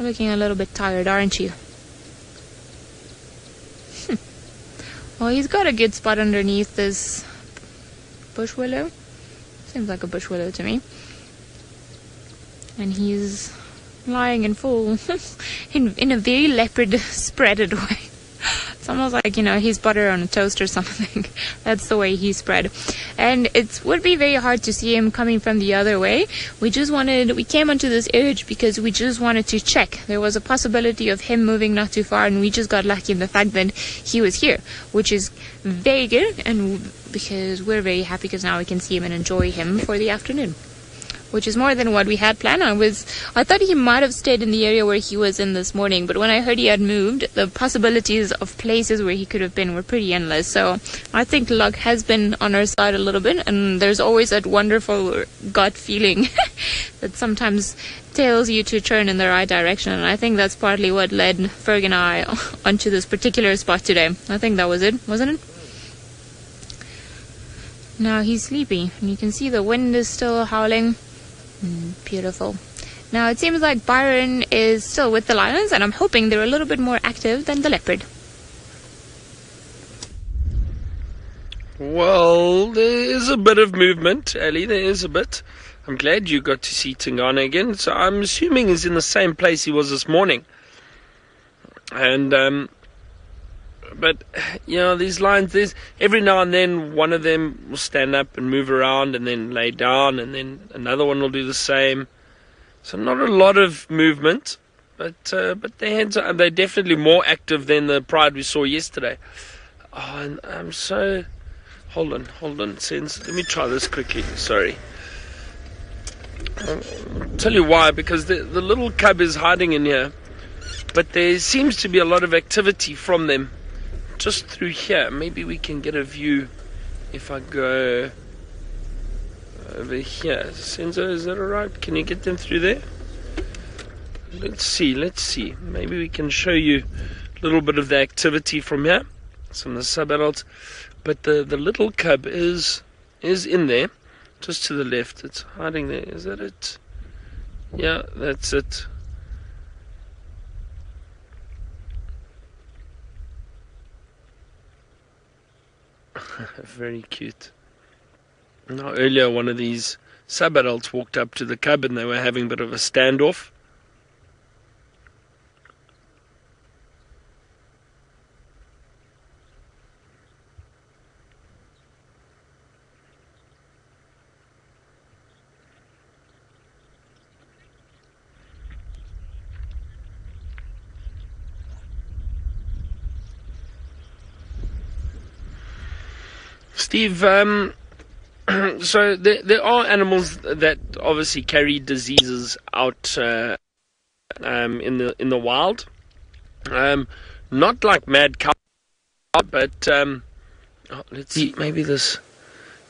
You're looking a little bit tired, aren't you? well, he's got a good spot underneath this bush willow. Seems like a bush willow to me. And he's lying in full, in, in a very leopard spreaded way. It's almost like, you know, he's butter on a toast or something. That's the way he spread. And it would be very hard to see him coming from the other way. We just wanted, we came onto this edge because we just wanted to check. There was a possibility of him moving not too far and we just got lucky in the fact that he was here, which is very good and because we're very happy because now we can see him and enjoy him for the afternoon which is more than what we had planned on. Was I thought he might have stayed in the area where he was in this morning, but when I heard he had moved, the possibilities of places where he could have been were pretty endless. So I think luck has been on our side a little bit, and there's always that wonderful gut feeling that sometimes tells you to turn in the right direction. And I think that's partly what led Ferg and I onto this particular spot today. I think that was it, wasn't it? Now he's sleepy, and you can see the wind is still howling. Mm, beautiful. Now it seems like Byron is still with the lions, and I'm hoping they're a little bit more active than the leopard. Well, there is a bit of movement, Ellie. There is a bit. I'm glad you got to see Tingana again. So I'm assuming he's in the same place he was this morning. And um, but you know these lions. There's every now and then one of them will stand up and move around, and then lay down, and then another one will do the same. So not a lot of movement, but uh, but their heads are they're definitely more active than the pride we saw yesterday. Oh, and I'm so. Hold on, hold on, sense. Let me try this quickly. Sorry. I'll tell you why, because the the little cub is hiding in here, but there seems to be a lot of activity from them just through here. Maybe we can get a view if I go over here. Senzo, is that alright? Can you get them through there? Let's see, let's see. Maybe we can show you a little bit of the activity from here. Some of the sub-adults. But the, the little cub is is in there, just to the left. It's hiding there. Is that it? Yeah, that's it. Very cute. Now, earlier, one of these sub adults walked up to the cub and they were having a bit of a standoff. Steve, um, so there, there are animals that obviously carry diseases out uh, um, in the in the wild. Um, not like mad cow, but um, oh, let's see. Maybe this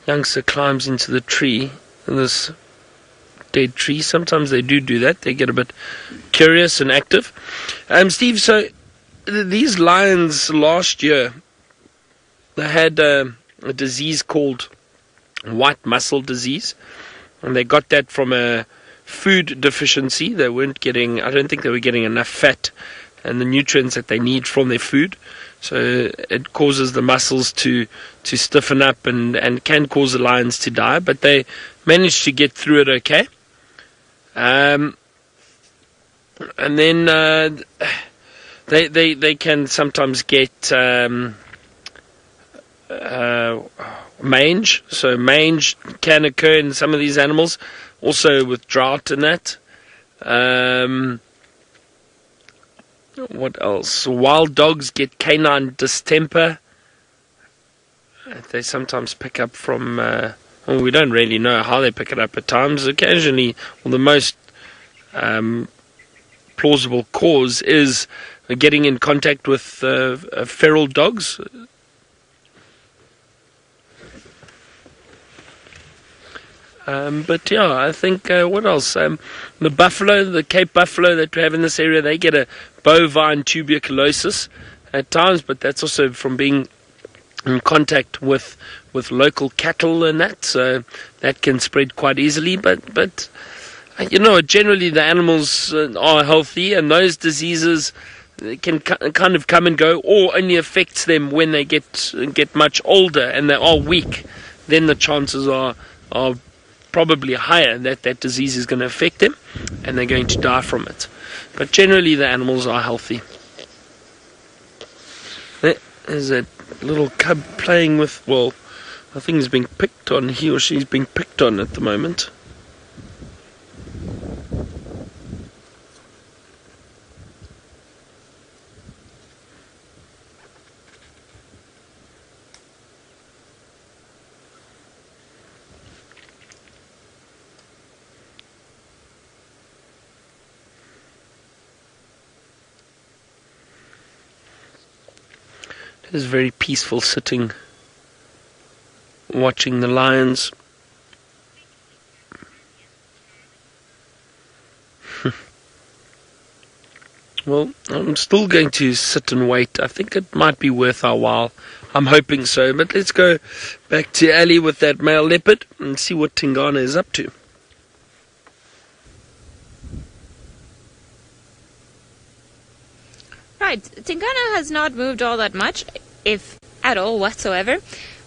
youngster climbs into the tree, this dead tree. Sometimes they do do that. They get a bit curious and active. Um, Steve, so these lions last year they had. Uh, a disease called white muscle disease, and they got that from a food deficiency. They weren't getting, I don't think they were getting enough fat and the nutrients that they need from their food. So it causes the muscles to, to stiffen up and, and can cause the lions to die, but they managed to get through it okay. Um, and then uh, they, they, they can sometimes get um, uh, mange. So mange can occur in some of these animals, also with drought and that. Um, what else? Wild dogs get canine distemper. They sometimes pick up from. Uh, well, we don't really know how they pick it up at times. Occasionally, well, the most um, plausible cause is getting in contact with uh, feral dogs, Um, but yeah, I think uh, what else? Um, the buffalo, the Cape buffalo that we have in this area, they get a bovine tuberculosis at times, but that's also from being in contact with with local cattle and that, so that can spread quite easily. But but uh, you know, generally the animals uh, are healthy, and those diseases can kind of come and go, or only affects them when they get get much older and they are weak. Then the chances are are probably higher that that disease is going to affect them and they're going to die from it. But generally, the animals are healthy. There's a little cub playing with, well, I think he's being picked on. He or she's being picked on at the moment. It is very peaceful sitting, watching the lions. well, I'm still going to sit and wait. I think it might be worth our while. I'm hoping so. But let's go back to Ali with that male leopard and see what Tingana is up to. Right, Tingana has not moved all that much, if at all whatsoever.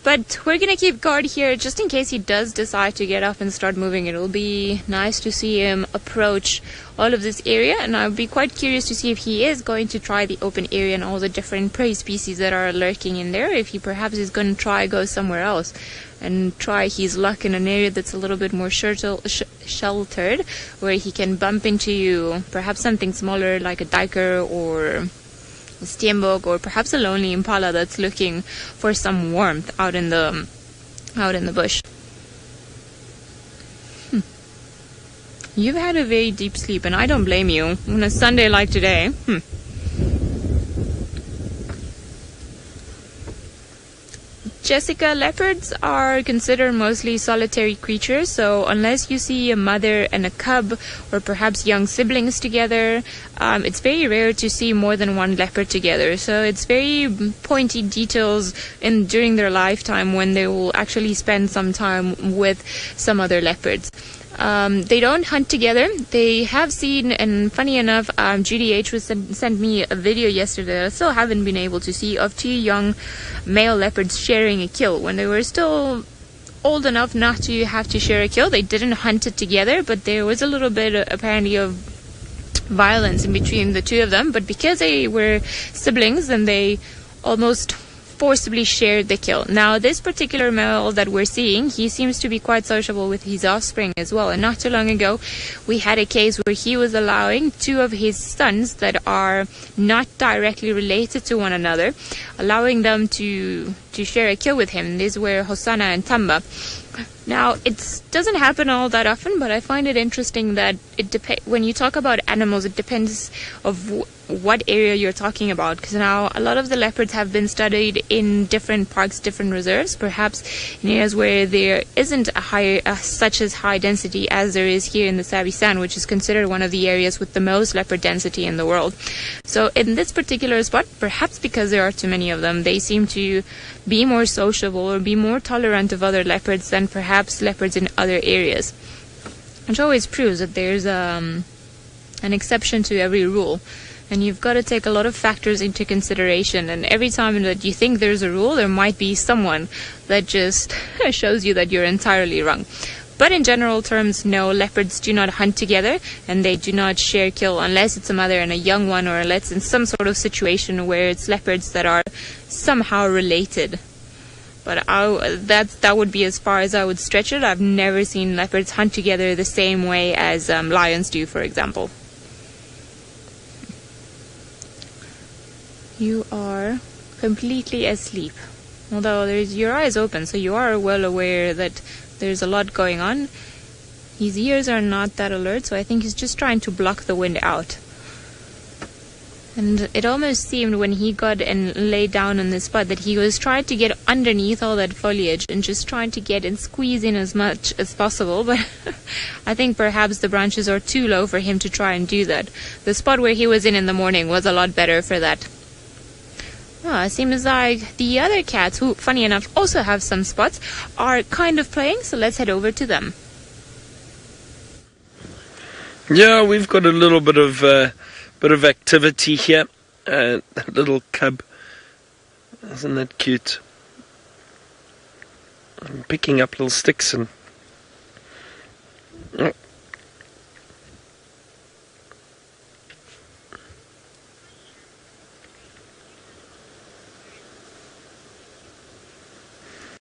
But we're gonna keep guard here just in case he does decide to get up and start moving. It'll be nice to see him approach all of this area, and I'll be quite curious to see if he is going to try the open area and all the different prey species that are lurking in there. If he perhaps is going to try go somewhere else and try his luck in an area that's a little bit more sheltered, where he can bump into you perhaps something smaller like a duiker or steenbok or perhaps a lonely impala that's looking for some warmth out in the out in the bush. Hmm. You've had a very deep sleep, and I don't blame you. On a Sunday like today, hmm. Jessica, leopards are considered mostly solitary creatures, so unless you see a mother and a cub, or perhaps young siblings together, um, it's very rare to see more than one leopard together. So it's very pointy details in during their lifetime when they will actually spend some time with some other leopards. Um, they don't hunt together. They have seen, and funny enough, um, Judy H was sent, sent me a video yesterday. I still haven't been able to see of two young male leopards sharing a kill when they were still old enough not to have to share a kill. They didn't hunt it together, but there was a little bit uh, apparently of violence in between the two of them. But because they were siblings, and they almost forcibly shared the kill. Now, this particular male that we're seeing, he seems to be quite sociable with his offspring as well. And not too long ago, we had a case where he was allowing two of his sons that are not directly related to one another, allowing them to to share a kill with him. These were Hosanna and Tamba. Now, it doesn't happen all that often, but I find it interesting that it dep- when you talk about animals, it depends of w- what area you're talking about. Because now a lot of the leopards have been studied in different parks, different reserves, perhaps in areas where there isn't a high, uh, such as high density as there is here in the Sabi Sand, which is considered one of the areas with the most leopard density in the world. So in this particular spot, perhaps because there are too many of them, they seem to be more sociable or be more tolerant of other leopards than perhaps leopards in other areas. Which always proves that there's um, an exception to every rule. And you've got to take a lot of factors into consideration. And every time that you think there's a rule, there might be someone that just shows you that you're entirely wrong. But in general terms, no, leopards do not hunt together and they do not share kill unless it's a mother and a young one or unless in some sort of situation where it's leopards that are somehow related. But I, that that would be as far as I would stretch it. I've never seen leopards hunt together the same way as um, lions do, for example. You are completely asleep. Although there's your eyes open, so you are well aware that there's a lot going on. His ears are not that alert, so I think he's just trying to block the wind out. And it almost seemed when he got and lay down on the spot that he was trying to get underneath all that foliage and just trying to get and squeeze in as much as possible. But I think perhaps the branches are too low for him to try and do that. The spot where he was in in the morning was a lot better for that. It seems like the other cats, who, funny enough, also have some spots, are kind of playing, so let's head over to them. Yeah, we've got a little bit of uh, Bit of activity here. Uh, that little cub. Isn't that cute? I'm picking up little sticks and... Oh.